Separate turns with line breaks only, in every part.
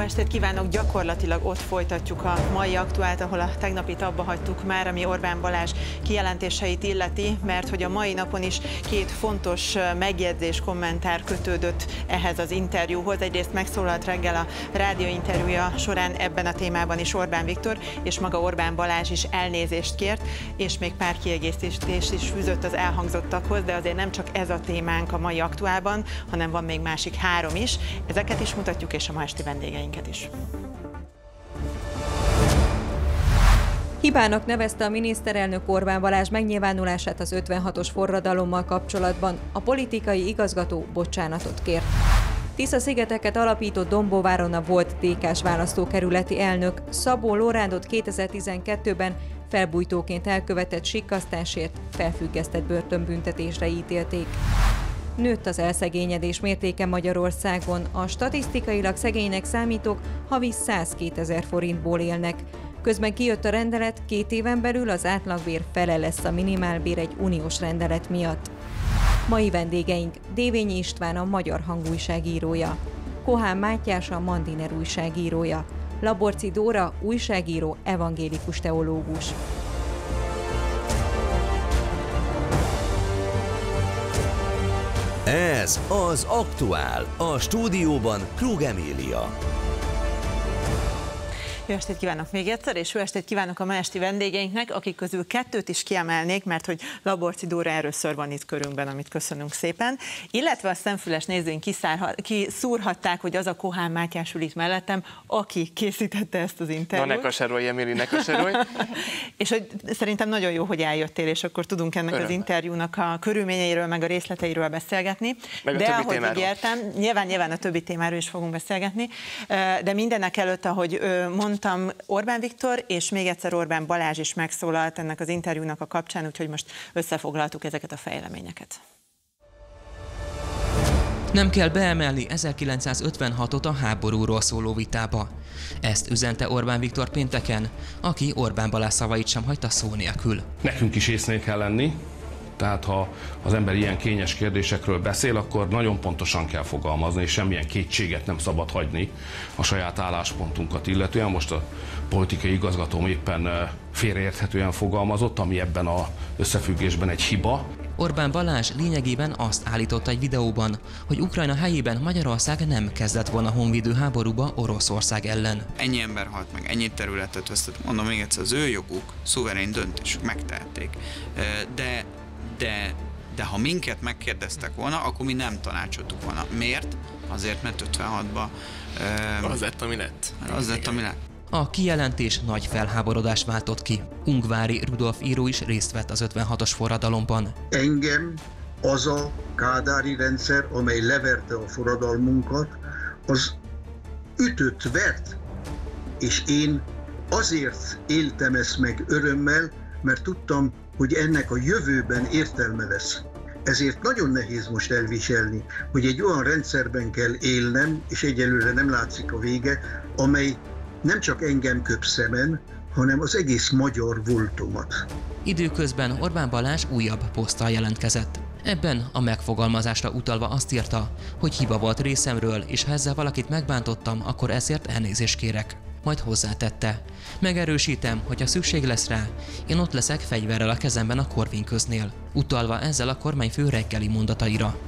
estét kívánok! Gyakorlatilag ott folytatjuk a mai aktuált, ahol a tegnapit abba hagytuk már, ami Orbán Balázs kijelentéseit illeti, mert hogy a mai napon is két fontos megjegyzés, kommentár kötődött ehhez az interjúhoz. Egyrészt megszólalt reggel a rádió interjúja során ebben a témában is Orbán Viktor, és maga Orbán Balázs is elnézést kért, és még pár kiegészítést is fűzött az elhangzottakhoz, de azért nem csak ez a témánk a mai aktuálban, hanem van még másik három is. Ezeket is mutatjuk, és a ma esti vendégeinket is.
Hibának nevezte a miniszterelnök Orbán Balázs megnyilvánulását az 56-os forradalommal kapcsolatban. A politikai igazgató bocsánatot kért. Tisza szigeteket alapított Dombóváron a volt DK-s választókerületi elnök Szabó Lórándot 2012-ben felbújtóként elkövetett sikkasztásért felfüggesztett börtönbüntetésre ítélték. Nőtt az elszegényedés mértéke Magyarországon. A statisztikailag szegénynek számítók havi 102 ezer forintból élnek. Közben kijött a rendelet, két éven belül az átlagbér fele lesz a minimálbér egy uniós rendelet miatt. Mai vendégeink Dévényi István a Magyar Hangújságírója, Kohán Mátyás a Mandiner újságírója, Laborci Dóra újságíró, evangélikus teológus.
Ez az Aktuál. A stúdióban Krug Emília.
Jó estét kívánok még egyszer, és jó estét kívánok a ma esti vendégeinknek, akik közül kettőt is kiemelnék, mert hogy Laborci Dóra először van itt körünkben, amit köszönünk szépen. Illetve a szemfüles nézőink kiszúrhatták, hogy az a Kohán Mátyás ül itt mellettem, aki készítette ezt az interjút.
Na ne kaserolj, Emili, ne kaserolj.
és hogy szerintem nagyon jó, hogy eljöttél, és akkor tudunk ennek Öröm. az interjúnak a körülményeiről, meg a részleteiről beszélgetni.
Meg
de
ahogy
témáról. ígértem, nyilván, nyilván a többi témáról is fogunk beszélgetni, de mindenek előtt, ahogy mond mondtam, Orbán Viktor, és még egyszer Orbán Balázs is megszólalt ennek az interjúnak a kapcsán, úgyhogy most összefoglaltuk ezeket a fejleményeket.
Nem kell beemelni 1956-ot a háborúról szóló vitába. Ezt üzente Orbán Viktor pénteken, aki Orbán Balázs szavait sem hagyta szó nélkül.
Nekünk is észnél kell lenni, tehát ha az ember ilyen kényes kérdésekről beszél, akkor nagyon pontosan kell fogalmazni, és semmilyen kétséget nem szabad hagyni a saját álláspontunkat illetően. Most a politikai igazgatóm éppen félreérthetően fogalmazott, ami ebben az összefüggésben egy hiba.
Orbán Balázs lényegében azt állította egy videóban, hogy Ukrajna helyében Magyarország nem kezdett volna honvédő háborúba Oroszország ellen.
Ennyi ember halt meg, ennyi területet vesztett, mondom még egyszer, az ő joguk, szuverén döntésük, megtehették. De de, de ha minket megkérdeztek volna, akkor mi nem tanácsoltuk volna. Miért? Azért, mert 56-ban...
Uh, az lett, ami lett.
Az lett, ami lett.
A kijelentés nagy felháborodást váltott ki. Ungvári Rudolf író is részt vett az 56-os forradalomban.
Engem az a kádári rendszer, amely leverte a forradalmunkat, az ütött, vert, és én azért éltem ezt meg örömmel, mert tudtam, hogy ennek a jövőben értelme lesz. Ezért nagyon nehéz most elviselni, hogy egy olyan rendszerben kell élnem, és egyelőre nem látszik a vége, amely nem csak engem köp szemen, hanem az egész magyar voltomat.
Időközben Orbán Balázs újabb poszttal jelentkezett. Ebben a megfogalmazásra utalva azt írta, hogy hiba volt részemről, és ha ezzel valakit megbántottam, akkor ezért elnézést kérek majd hozzátette. Megerősítem, hogy ha szükség lesz rá, én ott leszek fegyverrel a kezemben a Korvin köznél, utalva ezzel a kormányfő reggeli mondataira.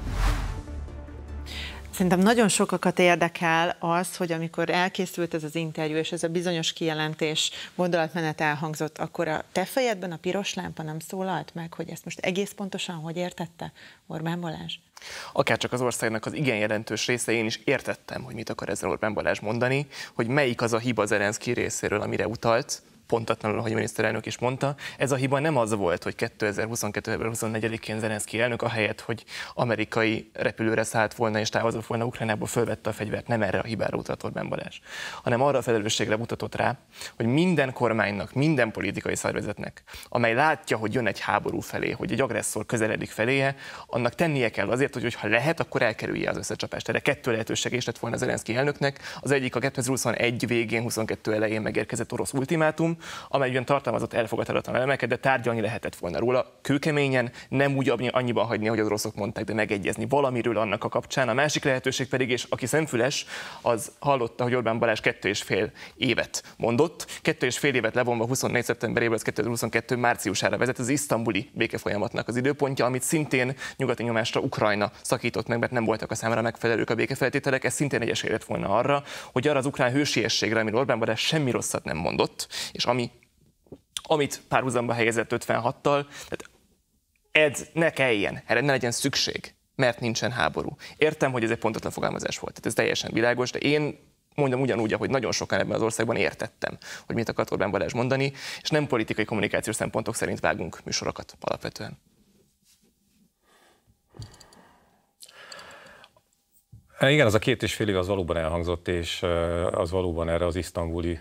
Szerintem nagyon sokakat érdekel az, hogy amikor elkészült ez az interjú, és ez a bizonyos kijelentés, gondolatmenet elhangzott, akkor a te fejedben a piros lámpa nem szólalt meg, hogy ezt most egész pontosan hogy értette Orbán Balázs?
Akár csak az országnak az igen jelentős része, én is értettem, hogy mit akar ezzel Orbán Balázs mondani, hogy melyik az a hiba Zelenszky részéről, amire utalt, pontatlanul, ahogy a miniszterelnök is mondta. Ez a hiba nem az volt, hogy 2022. 24-én Zelenszky elnök ahelyett, hogy amerikai repülőre szállt volna és távozott volna Ukrajnából, fölvette a fegyvert, nem erre a hibára utalt Orbán Balázs, hanem arra a felelősségre mutatott rá, hogy minden kormánynak, minden politikai szervezetnek, amely látja, hogy jön egy háború felé, hogy egy agresszor közeledik feléje, annak tennie kell azért, hogy ha lehet, akkor elkerülje az összecsapást. Erre kettő lehetőség is lett volna Zelenszky elnöknek. Az egyik a 2021 végén, 22 elején megérkezett orosz ultimátum, amelyben tartalmazott elfogadhatatlan elemeket, de tárgyalni lehetett volna róla. Kőkeményen nem úgy annyiban hagyni, hogy az oroszok mondták, de megegyezni valamiről annak a kapcsán. A másik lehetőség pedig, és aki szemfüles, az hallotta, hogy Orbán Balázs kettő és fél évet mondott. Kettő és fél évet levonva 24. szeptemberében, az 2022. márciusára vezet az isztambuli békefolyamatnak az időpontja, amit szintén nyugati nyomásra Ukrajna szakított meg, mert nem voltak a számára megfelelők a békefeltételek. Ez szintén egy esély lett volna arra, hogy arra az ukrán hősiességre, amiről Orbán Balázs semmi rosszat nem mondott, és ami, amit párhuzamba helyezett 56-tal, tehát ez ne kelljen, erre ne legyen szükség, mert nincsen háború. Értem, hogy ez egy pontatlan fogalmazás volt, tehát ez teljesen világos, de én mondom ugyanúgy, ahogy nagyon sokan ebben az országban értettem, hogy mit akart Orbán Balázs mondani, és nem politikai kommunikációs szempontok szerint vágunk műsorokat alapvetően.
Igen, az a két és fél év az valóban elhangzott, és az valóban erre az isztambuli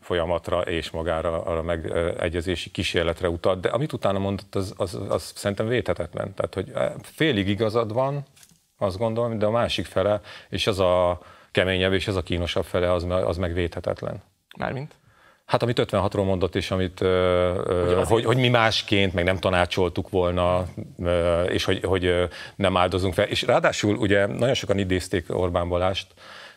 folyamatra és magára a megegyezési kísérletre utalt, de amit utána mondott, az, az, az szerintem védhetetlen. Tehát, hogy félig igazad van, azt gondolom, de a másik fele, és az a keményebb, és ez a kínosabb fele, az, az meg védhetetlen.
Mármint?
Hát amit 56-ról mondott, és amit, hogy, hogy, hogy mi másként, meg nem tanácsoltuk volna, és hogy, hogy nem áldozunk fel. És ráadásul ugye nagyon sokan idézték Orbán Balást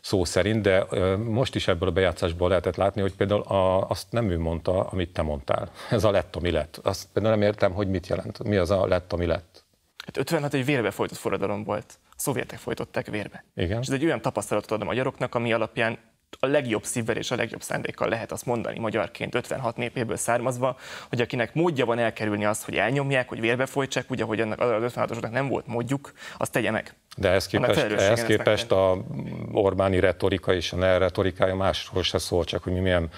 szó szerint, de most is ebből a bejátszásból lehetett látni, hogy például a, azt nem ő mondta, amit te mondtál. Ez a lett, ami lett. Azt például nem értem, hogy mit jelent. Mi az a lett, ami lett.
Hát 56 egy vérbe folytott forradalom volt. A szovjetek folytották vérbe.
Igen.
És ez egy olyan tapasztalatot ad a magyaroknak, ami alapján a legjobb szívvel és a legjobb szándékkal lehet azt mondani magyarként 56 népéből származva, hogy akinek módja van elkerülni azt, hogy elnyomják, hogy vérbe folytsák, ugye, hogy annak az 56-osoknak nem volt módjuk, azt tegye meg.
De ehhez képest, ehhez képest a Orbáni retorika és a NER retorikája másról se szól, csak hogy mi milyen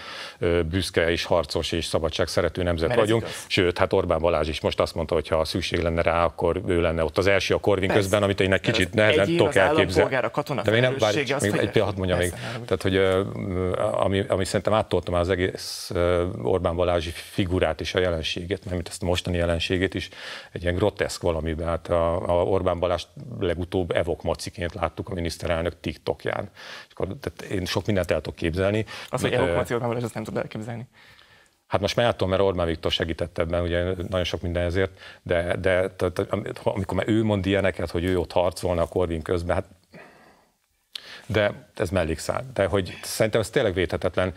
büszke és harcos és szabadság szerető nemzet Mert vagyunk. Sőt, hát Orbán Balázs is most azt mondta, hogy ha szükség lenne rá, akkor ő lenne ott az első a Korvin közben, amit én egy kicsit nehezen tudok elképzelni.
A katona
De még nem, várj, még egy hadd mondja még. Tehát, hogy ami, ami szerintem áttoltam az egész Orbán Balázsi figurát és a jelenségét, mert ezt a mostani jelenségét is egy ilyen groteszk valamiben. Hát a, a Orbán Balázs legutóbb legutóbb Evok Maciként láttuk a miniszterelnök TikTokján. És akkor, tehát én sok mindent el tudok képzelni.
Azt, hogy Evok Maci Orbán ezt nem tud elképzelni.
Hát most már tudom, mert Orbán Viktor segített ebben, ugye nagyon sok minden ezért, de, de tehát, amikor már ő mond ilyeneket, hogy ő ott harcolna a Korvin közben, hát de ez mellékszál. De hogy szerintem ez tényleg védhetetlen.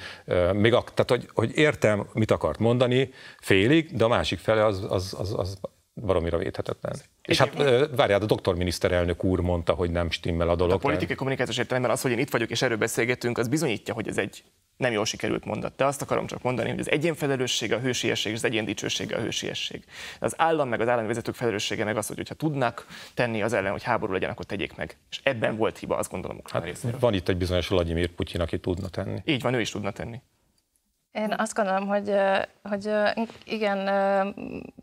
Még a, tehát, hogy, hogy értem, mit akart mondani, félig, de a másik fele az, az, az, az baromira védhetetlen. És hát várjál, a doktor miniszterelnök úr mondta, hogy nem stimmel a dolog.
A politikai kommunikációs értelemben az, hogy én itt vagyok és erről beszélgetünk, az bizonyítja, hogy ez egy nem jól sikerült mondat. De azt akarom csak mondani, hogy az egyén felelőssége a hősiesség, és az egyén dicsősége a hősiesség. Az állam meg az állami vezetők felelőssége meg az, hogy ha tudnak tenni az ellen, hogy háború legyen, akkor tegyék meg. És ebben volt hiba, azt gondolom.
Hát, részéről. van itt egy bizonyos Vladimir Putyin, aki tudna tenni.
Így van, ő is tudna tenni.
Én azt gondolom, hogy, hogy igen,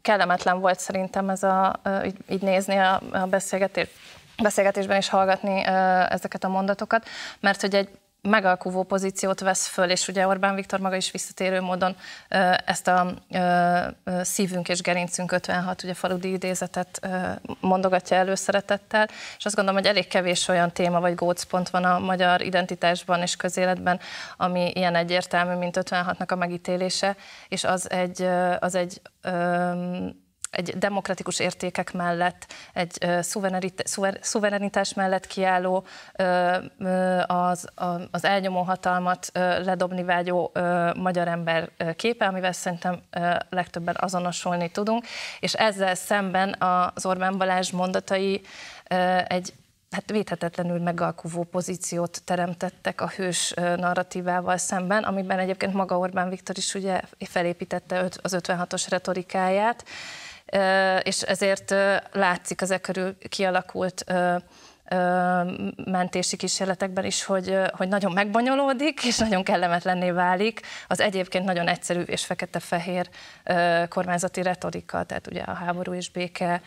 kellemetlen volt szerintem ez a, így, nézni a, a beszélgetés, beszélgetésben és hallgatni ezeket a mondatokat, mert hogy egy megalkuvó pozíciót vesz föl, és ugye Orbán Viktor maga is visszatérő módon ezt a szívünk és gerincünk 56, ugye faludi idézetet mondogatja előszeretettel, és azt gondolom, hogy elég kevés olyan téma vagy gócpont van a magyar identitásban és közéletben, ami ilyen egyértelmű, mint 56-nak a megítélése, és az egy, az egy egy demokratikus értékek mellett, egy szuverenitás mellett kiálló, az, az elnyomó hatalmat ledobni vágyó magyar ember képe, amivel szerintem legtöbben azonosulni tudunk, és ezzel szemben az Orbán Balázs mondatai egy hát védhetetlenül megalkuvó pozíciót teremtettek a hős narratívával szemben, amiben egyébként maga Orbán Viktor is ugye felépítette az 56-os retorikáját, és ezért látszik az e körül kialakult mentési kísérletekben is, hogy, hogy nagyon megbonyolódik, és nagyon kellemetlenné válik az egyébként nagyon egyszerű és fekete-fehér kormányzati retorika, tehát ugye a háború és béke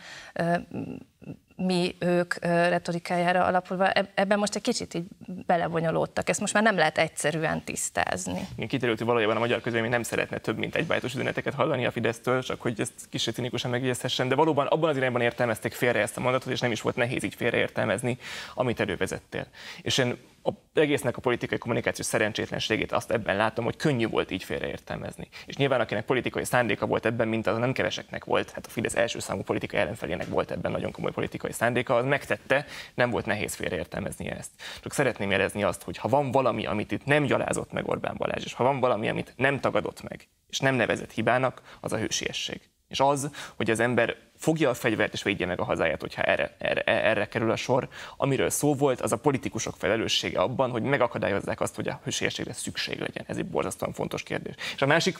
mi ők retorikájára alapulva, ebben most egy kicsit így belebonyolódtak. Ezt most már nem lehet egyszerűen tisztázni.
Én kiderült, hogy valójában a magyar közvélemény nem szeretne több mint egy bájtos üzeneteket hallani a Fidesztől, csak hogy ezt kicsit cinikusan megjegyezhessen, de valóban abban az irányban értelmezték félre ezt a mondatot, és nem is volt nehéz így félreértelmezni, amit elővezettél. És én a egésznek a politikai kommunikációs szerencsétlenségét azt ebben látom, hogy könnyű volt így félreértelmezni. És nyilván akinek politikai szándéka volt ebben, mint az nem keveseknek volt, hát a Fidesz első számú politikai ellenfelének volt ebben nagyon komoly politikai szándéka, az megtette, nem volt nehéz félreértelmezni ezt. Csak szeretném jelezni azt, hogy ha van valami, amit itt nem gyalázott meg Orbán Balázs, és ha van valami, amit nem tagadott meg, és nem nevezett hibának, az a hősiesség. És az, hogy az ember fogja a fegyvert és védje meg a hazáját, hogyha erre, erre, erre kerül a sor. Amiről szó volt, az a politikusok felelőssége abban, hogy megakadályozzák azt, hogy a hősiességre szükség legyen. Ez egy borzasztóan fontos kérdés. És a másik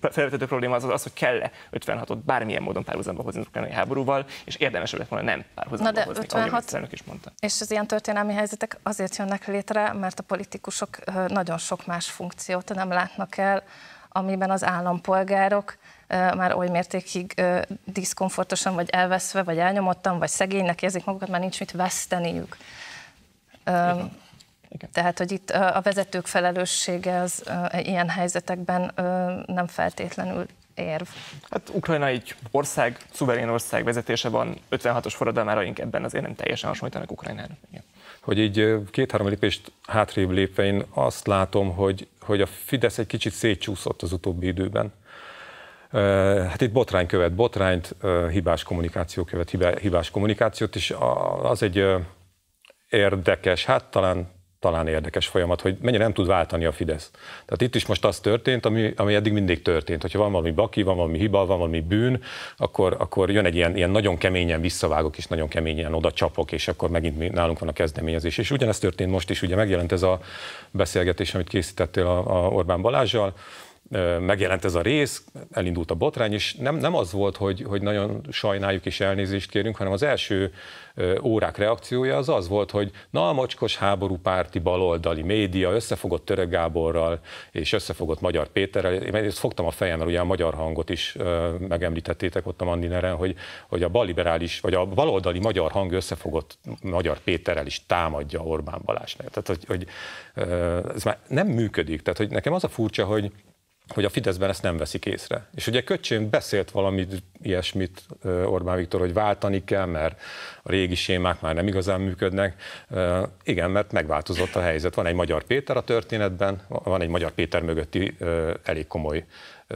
felvetődő probléma az, az, hogy kell-e 56-ot bármilyen módon párhuzamba hozni az ukrajnai háborúval, és érdemesebb lett volna nem párhuzamba Na de hozni, 56, ahogy is mondta.
És az ilyen történelmi helyzetek azért jönnek létre, mert a politikusok nagyon sok más funkciót nem látnak el, amiben az állampolgárok már oly mértékig diszkomfortosan, vagy elveszve, vagy elnyomottan, vagy szegénynek érzik magukat, már nincs mit veszteniük. Igen. Igen. Tehát, hogy itt a vezetők felelőssége az ilyen helyzetekben nem feltétlenül érv.
Hát Ukrajna egy ország, szuverén ország vezetése van, 56-os forradalmáraink ebben azért nem teljesen hasonlítanak Ukrajnára. Igen.
Hogy így két-három lépést hátrébb lépve én azt látom, hogy, hogy a Fidesz egy kicsit szétcsúszott az utóbbi időben. Hát itt botrány követ botrányt, hibás kommunikáció követ hibás kommunikációt, és az egy érdekes, hát talán talán érdekes folyamat, hogy mennyire nem tud váltani a Fidesz. Tehát itt is most az történt, ami, ami eddig mindig történt. Hogyha van valami baki, van valami hiba, van valami bűn, akkor, akkor jön egy ilyen, ilyen nagyon keményen visszavágok, és nagyon keményen oda csapok, és akkor megint nálunk van a kezdeményezés. És ugyanezt történt most is, ugye megjelent ez a beszélgetés, amit készítettél a, a Orbán Balázsjal, megjelent ez a rész, elindult a botrány, és nem, nem az volt, hogy, hogy nagyon sajnáljuk és elnézést kérünk, hanem az első órák reakciója az az volt, hogy na a mocskos háború párti baloldali média összefogott Török Gáborral és összefogott Magyar Péterrel. Én ezt fogtam a fejemmel, ugye a magyar hangot is megemlítettétek ott a Mandineren, hogy, hogy a baliberális, vagy a baloldali magyar hang összefogott Magyar Péterrel is támadja Orbán Balázsnak. Tehát, hogy, hogy ez már nem működik. Tehát, hogy nekem az a furcsa, hogy hogy a Fideszben ezt nem veszik észre. És ugye Köcsén beszélt valamit ilyesmit Orbán Viktor, hogy váltani kell, mert a régi sémák már nem igazán működnek. Igen, mert megváltozott a helyzet. Van egy magyar Péter a történetben, van egy magyar Péter mögötti elég komoly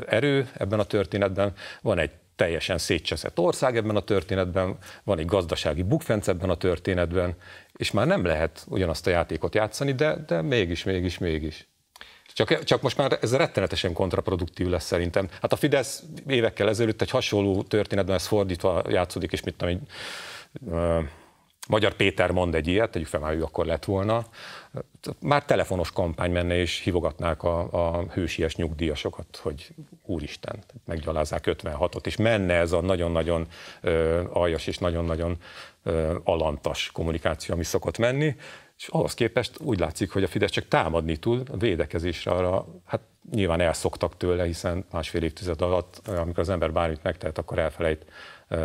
erő ebben a történetben, van egy teljesen szétcseszett ország ebben a történetben, van egy gazdasági bukfenc ebben a történetben, és már nem lehet ugyanazt a játékot játszani, de, de mégis, mégis, mégis. Csak, csak most már ez rettenetesen kontraproduktív lesz szerintem. Hát a Fidesz évekkel ezelőtt egy hasonló történetben ez fordítva játszódik, és mit tudom, egy, uh, Magyar Péter mond egy ilyet, tegyük fel, már ő akkor lett volna, már telefonos kampány menne, és hívogatnák a, a hősies nyugdíjasokat, hogy úristen, meggyalázzák 56-ot, és menne ez a nagyon-nagyon uh, aljas és nagyon-nagyon uh, alantas kommunikáció, ami szokott menni, és ahhoz képest úgy látszik, hogy a Fidesz csak támadni tud, a védekezésre arra, hát nyilván elszoktak tőle, hiszen másfél évtized alatt, amikor az ember bármit megtehet, akkor elfelejt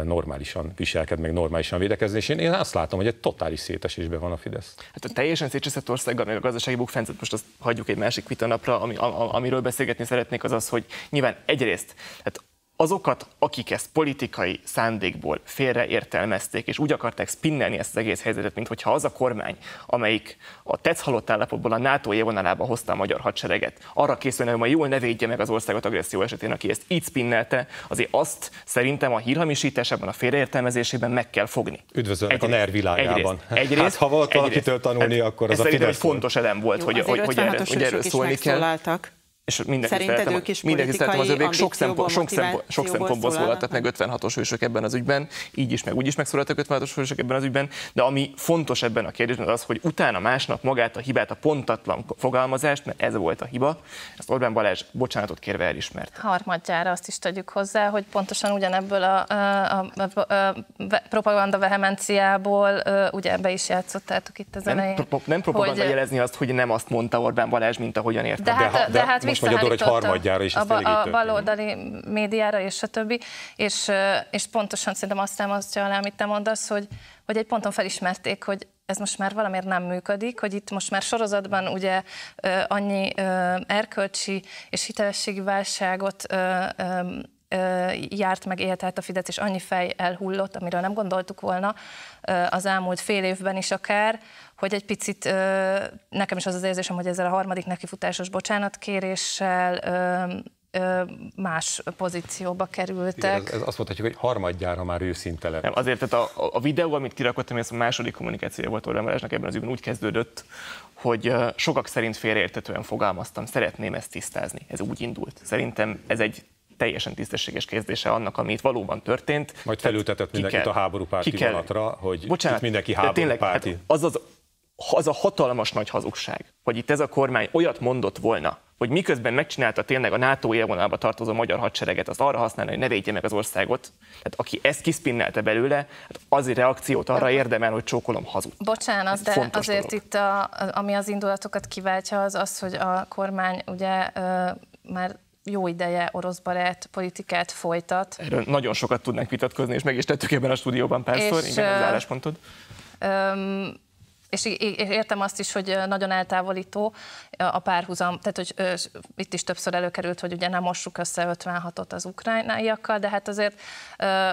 normálisan viselkedni, meg normálisan védekezni, és én, én azt látom, hogy egy totális szétesésben van a Fidesz.
Hát a teljesen szétcseszett országgal, meg a gazdasági bukfencet most azt hagyjuk egy másik vitanapra, ami, a, amiről beszélgetni szeretnék, az az, hogy nyilván egyrészt, hát azokat, akik ezt politikai szándékból félreértelmezték, és úgy akarták spinnelni ezt az egész helyzetet, mint hogyha az a kormány, amelyik a tetsz halott állapotból a NATO élvonalába hozta a magyar hadsereget, arra készülne, hogy ma jól ne védje meg az országot agresszió esetén, aki ezt így spinnelte, azért azt szerintem a hírhamisításában, a félreértelmezésében meg kell fogni.
Üdvözölnek egyrészt, a NER világában. Egyrészt, egyrészt, hát, ha volt valakitől tanulni, hát, akkor az a Fidesz.
egy fontos elem volt, Jó, hogy, hogy, hogy, erre, hogy erről szólni kell és minden
Szerinted ők is politikai az övék sok,
szempont, sok, szempont, sok szempontból szólaltak meg 56-os hősök ebben az ügyben, így is, meg úgy is megszólaltak 56-os hősök ebben az ügyben, de ami fontos ebben a kérdésben az, hogy utána másnap magát a hibát, a pontatlan fogalmazást, mert ez volt a hiba, ezt Orbán Balázs bocsánatot kérve elismert.
Harmadjára azt is tegyük hozzá, hogy pontosan ugyanebből a, a, a, a, a propaganda vehemenciából ugye be is játszottátok itt az
nem,
elején.
Pro, nem propaganda hogy, jelezni azt, hogy nem azt mondta Orbán Balázs, mint ahogyan értem.
De hát, de, de, de hát most
Magyar egy harmadjára is
a, a, a baloldali médiára és a többi, és, és pontosan szerintem azt támasztja alá, amit te mondasz, hogy, hogy egy ponton felismerték, hogy ez most már valamiért nem működik, hogy itt most már sorozatban ugye annyi erkölcsi és hitelességi válságot járt meg élt át a Fidesz, és annyi fej elhullott, amiről nem gondoltuk volna az elmúlt fél évben is akár, hogy egy picit nekem is az az érzésem, hogy ezzel a harmadik nekifutásos bocsánatkéréssel más pozícióba kerültek.
Ez, ez azt mondhatjuk, hogy harmadjára már őszinte lett. Nem,
azért, tehát a, a videó, amit kirakottam, ez a második kommunikáció volt Orbán Balázsnak ebben az ügyben, úgy kezdődött, hogy sokak szerint félreértetően fogalmaztam, szeretném ezt tisztázni. Ez úgy indult. Szerintem ez egy teljesen tisztességes kezdése annak, ami itt valóban történt.
Majd felültetett mindenkit kell, a háború párti kell, vonatra, hogy Bocsánat, itt mindenki háború tényleg, párti. Hát
az, az, az a hatalmas nagy hazugság, hogy itt ez a kormány olyat mondott volna, hogy miközben megcsinálta tényleg a NATO élvonalba tartozó magyar hadsereget, azt arra használni, hogy ne védje meg az országot. Tehát aki ezt kispinnelte belőle, hát azért reakciót arra érdemel, hogy csókolom hazud.
Bocsánat, Ez de azért dolog. itt, a, ami az indulatokat kiváltja, az az, hogy a kormány ugye már jó ideje orosz barát politikát folytat.
Erről nagyon sokat tudnánk vitatkozni, és meg is tettük ebben a stúdióban párszor, igen, az álláspontod. Um,
és értem azt is, hogy nagyon eltávolító a párhuzam, tehát hogy itt is többször előkerült, hogy ugye nem mossuk össze 56-ot az ukrajnaiakkal, de hát azért,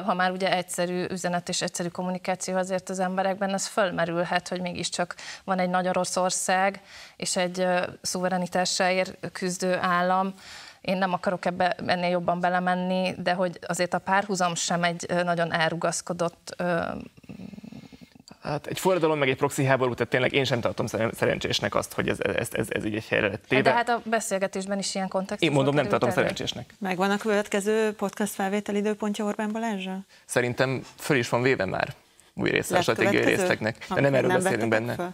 ha már ugye egyszerű üzenet és egyszerű kommunikáció azért az emberekben, ez fölmerülhet, hogy mégiscsak van egy nagy Oroszország és egy szuverenitássáért küzdő állam, én nem akarok ebbe ennél jobban belemenni, de hogy azért a párhuzam sem egy nagyon elrugaszkodott
Hát egy forradalom, meg egy proxy háború, tehát tényleg én sem tartom szerencsésnek azt, hogy ez, ez, ez, ez így egy helyre lett téve.
De hát a beszélgetésben is ilyen kontextus.
Én mondom, nem tartom elő. szerencsésnek.
Megvan a következő podcast felvétel időpontja Orbán Balázsra?
Szerintem föl is van véve már új része a stratégiai részeknek, de nem erről nem beszélünk benne. Föl?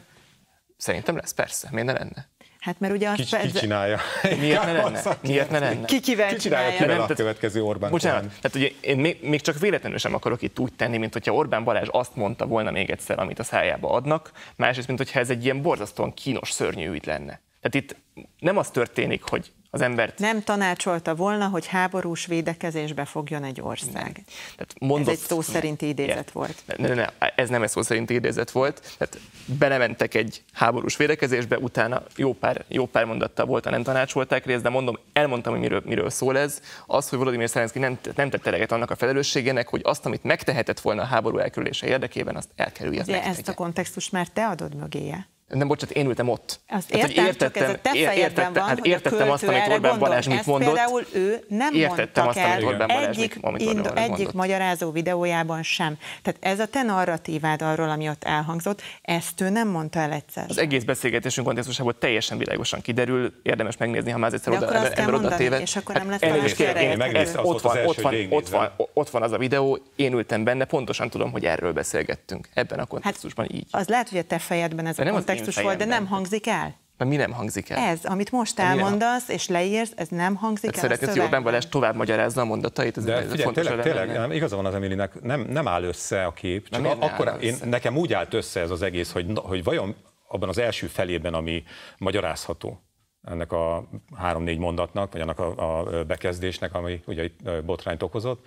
Szerintem lesz, persze, miért ne lenne?
Hát mert ugye
azt... Ki, ki csinálja?
Miért ne lenne? Miért ne lenne?
Ki kivel ki csinálja?
Kivel a következő Orbán
Bocsánat, tehát ugye én még, még, csak véletlenül sem akarok itt úgy tenni, mint hogyha Orbán Balázs azt mondta volna még egyszer, amit a szájába adnak, másrészt, mint hogyha ez egy ilyen borzasztóan kínos, szörnyű ügy lenne. Tehát itt nem az történik, hogy embert...
Nem tanácsolta volna, hogy háborús védekezésbe fogjon egy ország. Tehát mondott, ez egy szó szerinti idézet ne, volt.
Ne, ne, ne, ez nem egy szó szerinti idézet volt. Tehát belementek egy háborús védekezésbe, utána jó pár, jó pár mondattal volt, nem tanácsolták részt, de mondom, elmondtam, hogy miről, miről szól ez. Az, hogy Volodymyr Zelenszky nem, nem tett eleget annak a felelősségének, hogy azt, amit megtehetett volna a háború elkerülése érdekében, azt elkerülje.
De ezt a kontextust már te adod mögéje.
Nem, bocsánat, én ültem ott.
Azt hát, értem, értettem, csak ez a te értettem, van, hát
értettem azt, amit Orbán Balázs mit mondott.
például ő nem értettem azt, amit Orbán Balázs egyik, mit, amit indo, egyik mondott. magyarázó videójában sem. Tehát ez a te narratívád arról, ami ott elhangzott, ezt ő nem mondta el egyszer.
Az egész beszélgetésünk kontextusából teljesen világosan kiderül, érdemes megnézni, ha már egyszer oda, ember oda téved.
És akkor nem lesz
ott van, ott van, ott van, ott van az a videó, én ültem benne, pontosan tudom, hogy erről beszélgettünk. Ebben a hát kontextusban így.
Az lehet, hogy a te fejedben ez a kontextus volt, de nem hangzik el.
Mert mi nem hangzik el?
Ez, amit most elmondasz és leírsz, ez nem hangzik hát el
Szeretnéd, hogy Orbán Balázs tovább magyarázza a mondatait? Ez
De ez figyelj, tényleg, tényleg nem, igaza van az Emilinek, nem, nem áll össze a kép, csak a, akkor én, össze? nekem úgy állt össze ez az egész, hogy, hogy vajon abban az első felében, ami magyarázható, ennek a három-négy mondatnak, vagy annak a, a bekezdésnek, ami ugye botrányt okozott,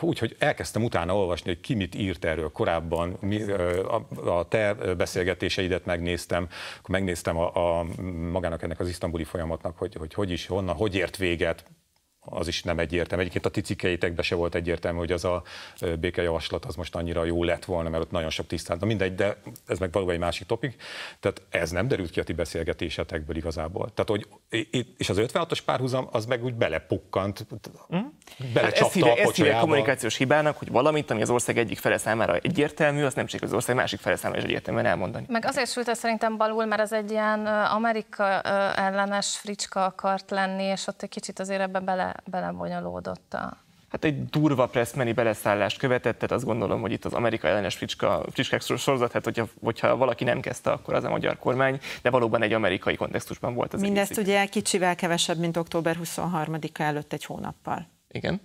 úgy, hogy elkezdtem utána olvasni, hogy ki mit írt erről korábban, mi, a, a te beszélgetéseidet megnéztem, akkor megnéztem a, a magának ennek az isztambuli folyamatnak, hogy, hogy hogy is, honnan, hogy ért véget, az is nem egyértelmű. Egyébként a ti cikkeitekben se volt egyértelmű, hogy az a békejavaslat az most annyira jó lett volna, mert ott nagyon sok tisztán, de mindegy, de ez meg valóban egy másik topik. Tehát ez nem derült ki a ti beszélgetésetekből igazából. Tehát, hogy, és az 56-os párhuzam az meg úgy belepukkant, hm? belecsapta hát
ezt hívja, kommunikációs hibának, hogy valamit, ami az ország egyik fele számára egyértelmű, az nem csak az ország másik fele számára is egyértelműen elmondani.
Meg azért sült ez szerintem balul, mert az egy ilyen Amerika ellenes fricska akart lenni, és ott egy kicsit azért ebbe bele belebonyolódott a...
Hát egy durva pressmeni beleszállást követett, tehát azt gondolom, hogy itt az Amerika ellenes fricska, fricskák sorozat, hát hogyha, hogyha valaki nem kezdte, akkor az a magyar kormány, de valóban egy amerikai kontextusban volt az
Mindezt egész. ugye kicsivel kevesebb, mint október 23-a előtt egy hónappal.
Igen.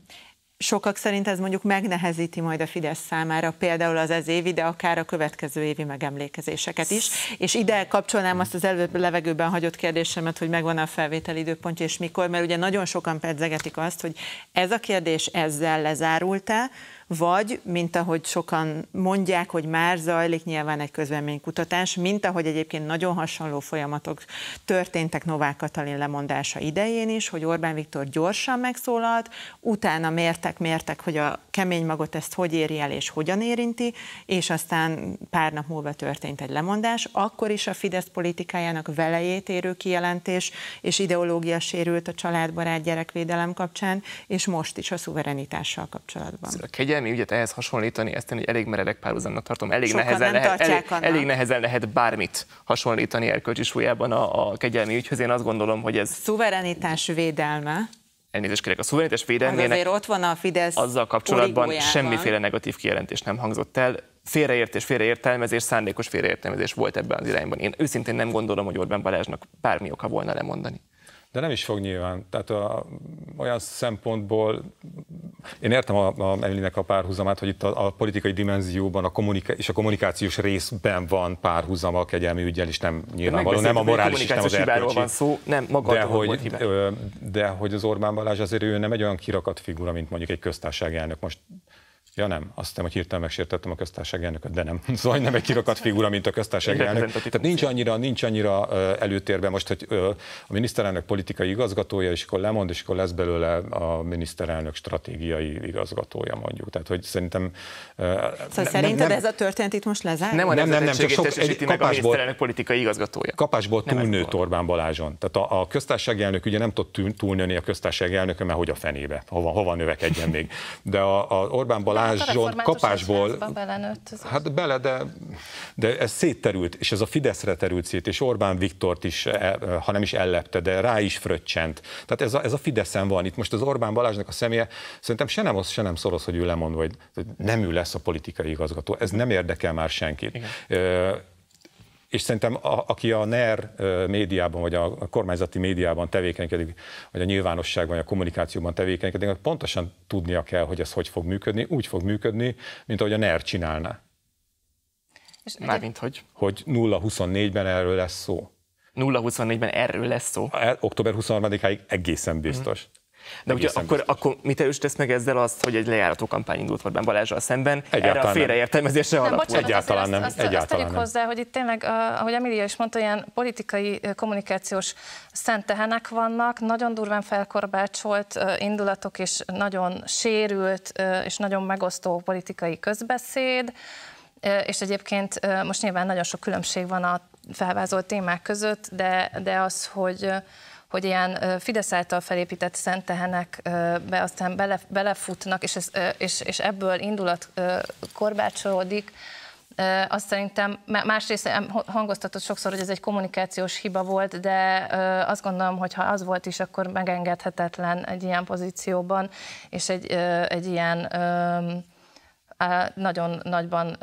Sokak szerint ez mondjuk megnehezíti majd a Fidesz számára például az ez évi, de akár a következő évi megemlékezéseket is. És ide kapcsolnám azt az előbb levegőben hagyott kérdésemet, hogy megvan a felvétel időpontja és mikor, mert ugye nagyon sokan pedzegetik azt, hogy ez a kérdés ezzel lezárult-e, vagy, mint ahogy sokan mondják, hogy már zajlik nyilván egy közvéleménykutatás, mint ahogy egyébként nagyon hasonló folyamatok történtek Novák Katalin lemondása idején is, hogy Orbán Viktor gyorsan megszólalt, utána mértek, mértek, hogy a kemény magot ezt hogy éri el és hogyan érinti, és aztán pár nap múlva történt egy lemondás, akkor is a Fidesz politikájának velejét érő kijelentés és ideológia sérült a családbarát gyerekvédelem kapcsán, és most is a szuverenitással kapcsolatban.
A kegyelmi ügyet ehhez hasonlítani, ezt én egy elég meredek párhuzamnak tartom. Elég nehezen, lehet, elég, elég nehezen lehet bármit hasonlítani erkölcsi súlyában a, a kegyelmi ügyhöz. Én azt gondolom, hogy ez...
Szuverenitás védelme
elnézést kérek, a szuverenitás védelmének
azért ott van a Fidesz
azzal kapcsolatban semmiféle negatív kijelentés nem hangzott el. Félreértés, félreértelmezés, szándékos félreértelmezés volt ebben az irányban. Én őszintén nem gondolom, hogy Orbán Balázsnak bármi oka volna lemondani.
De nem is fog nyilván. Tehát a, olyan szempontból, én értem a, a Emilinek a párhuzamát, hogy itt a, a politikai dimenzióban a kommunika- és a kommunikációs részben van párhuzam a kegyelmi ügyel, és nem nyilvánvaló, nem a morális, nem az erkölcsi.
van szó, nem maga
de hogy, de hogy az Orbán Balázs azért ő nem egy olyan kirakat figura, mint mondjuk egy köztársasági elnök. Most Ja nem, azt hiszem, hogy hirtelen megsértettem a köztársasági elnököt, de nem. Szóval nem egy kirakat figura, mint a köztársasági elnök. Tehát nincs annyira, nincs annyira előtérben most, hogy a miniszterelnök politikai igazgatója, és akkor lemond, és akkor lesz belőle a miniszterelnök stratégiai igazgatója mondjuk. Tehát, hogy szerintem...
Szóval nem, szerinted nem, ez a történet itt most lezár?
Nem, nem, nem, nem, csak sok egy kapásból, a miniszterelnök politikai igazgatója.
Kapásból túlnőtt Orbán Balázson. Tehát a, a köztársasági elnök ugye nem tud túlnőni a köztársasági elnök, mert hogy a fenébe, hova, hova növekedjen még. De a, a Orbán Balázs varázson kapásból. Hát bele, de, de ez szétterült, és ez a Fideszre terült szét, és Orbán Viktort is, e, ha nem is ellepte, de rá is fröccsent. Tehát ez a, ez a Fideszen van. Itt most az Orbán Balázsnak a személye szerintem se nem az, se nem szoros, hogy ő lemond, vagy nem ő lesz a politikai igazgató. Ez nem érdekel már senkit. Igen és szerintem a, aki a NER médiában, vagy a kormányzati médiában tevékenykedik, vagy a nyilvánosságban, vagy a kommunikációban tevékenykedik, pontosan tudnia kell, hogy ez hogy fog működni. Úgy fog működni, mint ahogy a NER csinálná.
És Mármint hogy?
Hogy 0-24-ben erről lesz szó.
0-24-ben erről lesz szó?
Október 23-áig egészen biztos. Mm.
De ugye akkor, akkor mit erősítesz meg ezzel azt, hogy egy lejárató kampány indult Orbán Balázsral szemben? Egyáltalán Erre a félreértelmezésre alapul.
Bocsánat,
egyáltalán nem.
Azt,
egyáltalán
azt nem. hozzá, hogy itt tényleg, ahogy Emilia is mondta, ilyen politikai, kommunikációs szentehenek vannak, nagyon durván felkorbácsolt indulatok, és nagyon sérült, és nagyon megosztó politikai közbeszéd, és egyébként most nyilván nagyon sok különbség van a felvázolt témák között, de, de az, hogy hogy ilyen Fidesz által felépített szentehenekbe aztán bele, belefutnak, és, ez, és, és ebből indulat korbácsolódik, azt szerintem másrészt hangoztatott sokszor, hogy ez egy kommunikációs hiba volt, de azt gondolom, hogy ha az volt is, akkor megengedhetetlen egy ilyen pozícióban, és egy, egy ilyen nagyon nagyban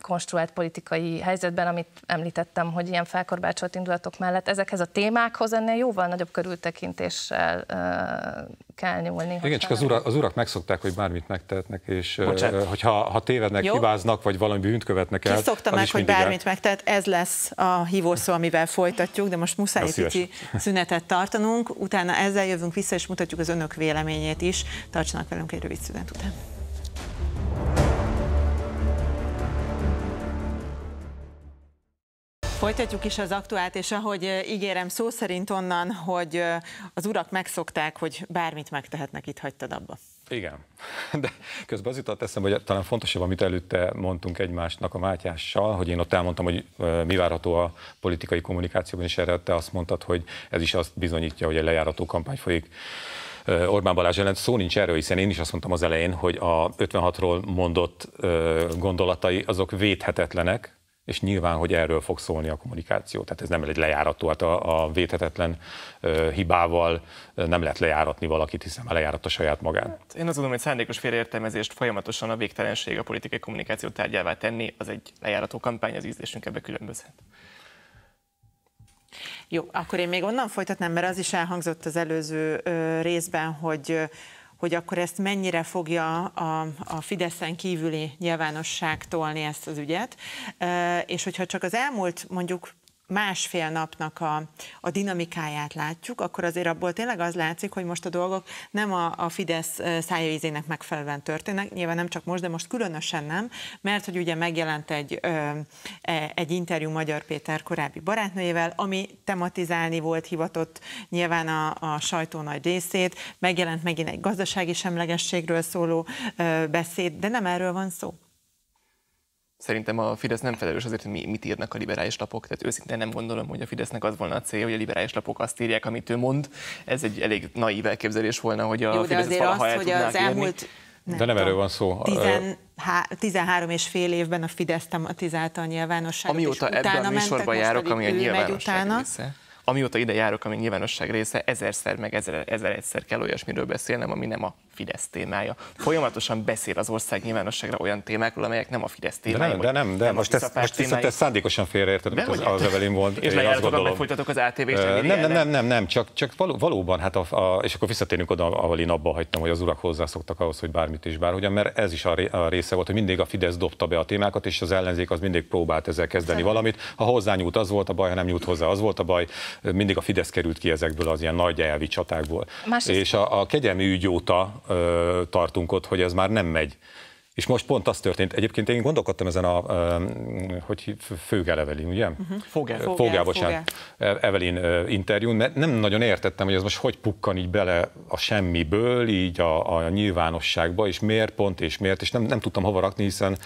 konstruált politikai helyzetben, amit említettem, hogy ilyen felkorbácsolt indulatok mellett ezekhez a témákhoz ennél jóval nagyobb körültekintéssel kell nyúlni.
Igen, csak az urak, az urak megszokták, hogy bármit megtehetnek, és Bocsánat. hogyha ha tévednek, Jó. hibáznak, vagy valami bűnt követnek el.
Szokta meg, hogy bármit el... megtehet, ez lesz a hívószó, amivel folytatjuk, de most muszáj egy kicsi szünetet tartanunk, utána ezzel jövünk vissza, és mutatjuk az önök véleményét is. Tartsanak velünk egy rövid szünet után. Folytatjuk is az aktuált, és ahogy ígérem szó szerint onnan, hogy az urak megszokták, hogy bármit megtehetnek, itt hagytad abba.
Igen, de közben az jutott eszembe, hogy talán fontosabb, amit előtte mondtunk egymásnak a Mátyással, hogy én ott elmondtam, hogy mi várható a politikai kommunikációban, és erre te azt mondtad, hogy ez is azt bizonyítja, hogy egy lejárató kampány folyik. Orbán Balázs ellen szó nincs erről, hiszen én is azt mondtam az elején, hogy a 56-ról mondott gondolatai azok védhetetlenek, és nyilván, hogy erről fog szólni a kommunikáció. Tehát ez nem egy lejárató, hát a, a védhetetlen uh, hibával nem lehet lejáratni valakit, hiszen már lejárat a saját magán. Hát
én azt gondolom, hogy szándékos félreértelmezést folyamatosan a végtelenség a politikai kommunikáció tárgyává tenni, az egy lejárató kampány, az ízlésünk ebbe különbözhet.
Jó, akkor én még onnan folytatnám, mert az is elhangzott az előző ö, részben, hogy hogy akkor ezt mennyire fogja a, a Fideszen kívüli nyilvánosság tolni ezt az ügyet. És hogyha csak az elmúlt mondjuk másfél napnak a, a dinamikáját látjuk, akkor azért abból tényleg az látszik, hogy most a dolgok nem a, a Fidesz szájaízének megfelelően történnek, nyilván nem csak most, de most különösen nem, mert hogy ugye megjelent egy, ö, e, egy interjú Magyar Péter korábbi barátnőjével, ami tematizálni volt hivatott nyilván a, a sajtó nagy részét, megjelent megint egy gazdasági semlegességről szóló ö, beszéd, de nem erről van szó.
Szerintem a Fidesz nem felelős azért, hogy mi, mit írnak a liberális lapok. Tehát őszintén nem gondolom, hogy a Fidesznek az volna a célja, hogy a liberális lapok azt írják, amit ő mond. Ez egy elég naív elképzelés volna, hogy a
Jó,
Fidesz
azért azt, hogy az elmúlt
nem de nem erről van szó.
13 és fél évben a Fidesz tematizálta a nyilvánosságot,
Amióta ebben a műsorban járok, ami a nyilvánosság
utána.
része, amióta ide járok, ami nyilvánosság része, ezerszer meg ezer, ezer egyszer kell olyasmiről beszélnem, ami nem a Fidesz témája. Folyamatosan beszél az ország nyilvánosságra olyan témákról, amelyek nem a Fidesz témája.
De nem, de nem, de nem most, ezt, most viszont ezt szándékosan félreérted, az, az Evelyn volt.
És lejáratokat megfolytatok az ATV-s,
nem, nem, nem, nem, nem, csak, csak való, valóban, hát a, a, és akkor visszatérünk oda, ahol én abba hagytam, hogy az urak hozzászoktak ahhoz, hogy bármit is bárhogyan, mert ez is a, a része volt, hogy mindig a Fidesz dobta be a témákat, és az ellenzék az mindig próbált ezzel kezdeni valamit. Ha hozzányúlt, az volt a baj, ha nem nyújt hozzá, az volt a baj. Mindig a Fidesz került ki ezekből az ilyen nagy elvi csatákból. Másrészt... És a, a kegyelmi ügy óta ö, tartunk ott, hogy ez már nem megy. És most pont az történt. Egyébként én gondolkodtam ezen a, hogy Főgel Evelin, ugye? Uh-huh.
Fogel.
Fogel, Fogel, bocsánat. Fogel. Evelin interjún, mert nem nagyon értettem, hogy ez most hogy pukkan így bele a semmiből, így a, a nyilvánosságba, és miért pont és miért, és nem, nem tudtam hova rakni, hiszen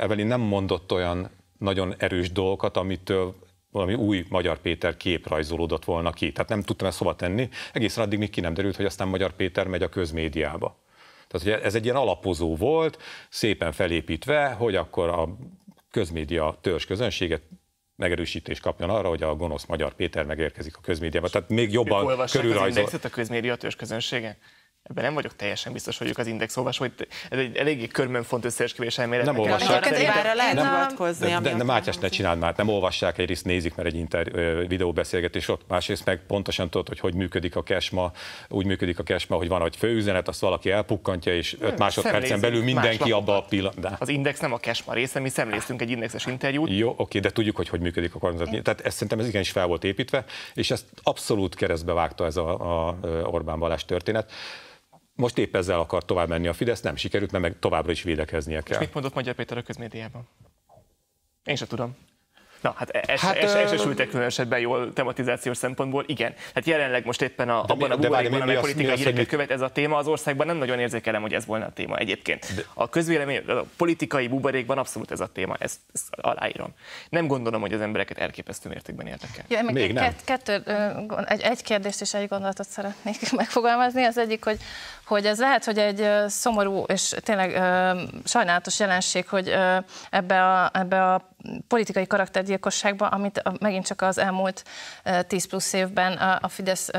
Evelin nem mondott olyan nagyon erős dolgokat, amitől valami új Magyar Péter kép rajzolódott volna ki. Tehát nem tudtam ezt hova tenni, egészen addig még ki nem derült, hogy aztán Magyar Péter megy a közmédiába. Tehát ugye ez egy ilyen alapozó volt, szépen felépítve, hogy akkor a közmédia törzs közönséget megerősítést kapjon arra, hogy a gonosz Magyar Péter megérkezik a közmédiába. Tehát még jobban körülrajzol.
a közmédia törzs közönsége? Ebben nem vagyok teljesen biztos, hogy az index olvas, hogy ez egy eléggé körmön font összeesküvés elmélet.
Nem olvassák.
lehet
de, de, de Mátyás ne csináld már, nem olvassák, egyrészt nézik, mert egy inter, videóbeszélgetés ott, másrészt meg pontosan tudod, hogy hogy működik a kesma, úgy működik a kesma, hogy van egy főüzenet, azt valaki elpukkantja, és 5 másodpercen belül mindenki abba a pillanat.
Az index nem a kesma része, mi szemléztünk egy indexes interjút.
Jó, oké, de tudjuk, hogy hogy működik a kormányzat. Tehát ezt szerintem ez igenis fel volt építve, és ezt abszolút keresztbe vágta ez a, a Orbán Balázs történet. Most épp ezzel akar tovább menni a Fidesz, nem sikerült, mert meg továbbra is védekeznie kell.
És mit mondott Magyar Péter a közmédiában? Én sem tudom. Na, hát ez, hát, ez, ez, ez sült különösebben jól tematizációs szempontból, igen. Hát jelenleg most éppen a, abban mi, a buborékban, amely politikai híreket követ ez a téma, az országban nem nagyon érzékelem, hogy ez volna a téma egyébként. De... A közvélemény, a politikai buborékban abszolút ez a téma, ezt, ezt aláírom. Nem gondolom, hogy az embereket elképesztő mértékben érdekel.
Ja, még, még nem. Kettő, egy, egy kérdést és egy gondolatot szeretnék megfogalmazni. Az egyik, hogy hogy ez lehet, hogy egy szomorú és tényleg sajnálatos jelenség, hogy ebbe a, ebbe a politikai karaktergyilkosságba, amit megint csak az elmúlt 10 plusz évben a Fidesz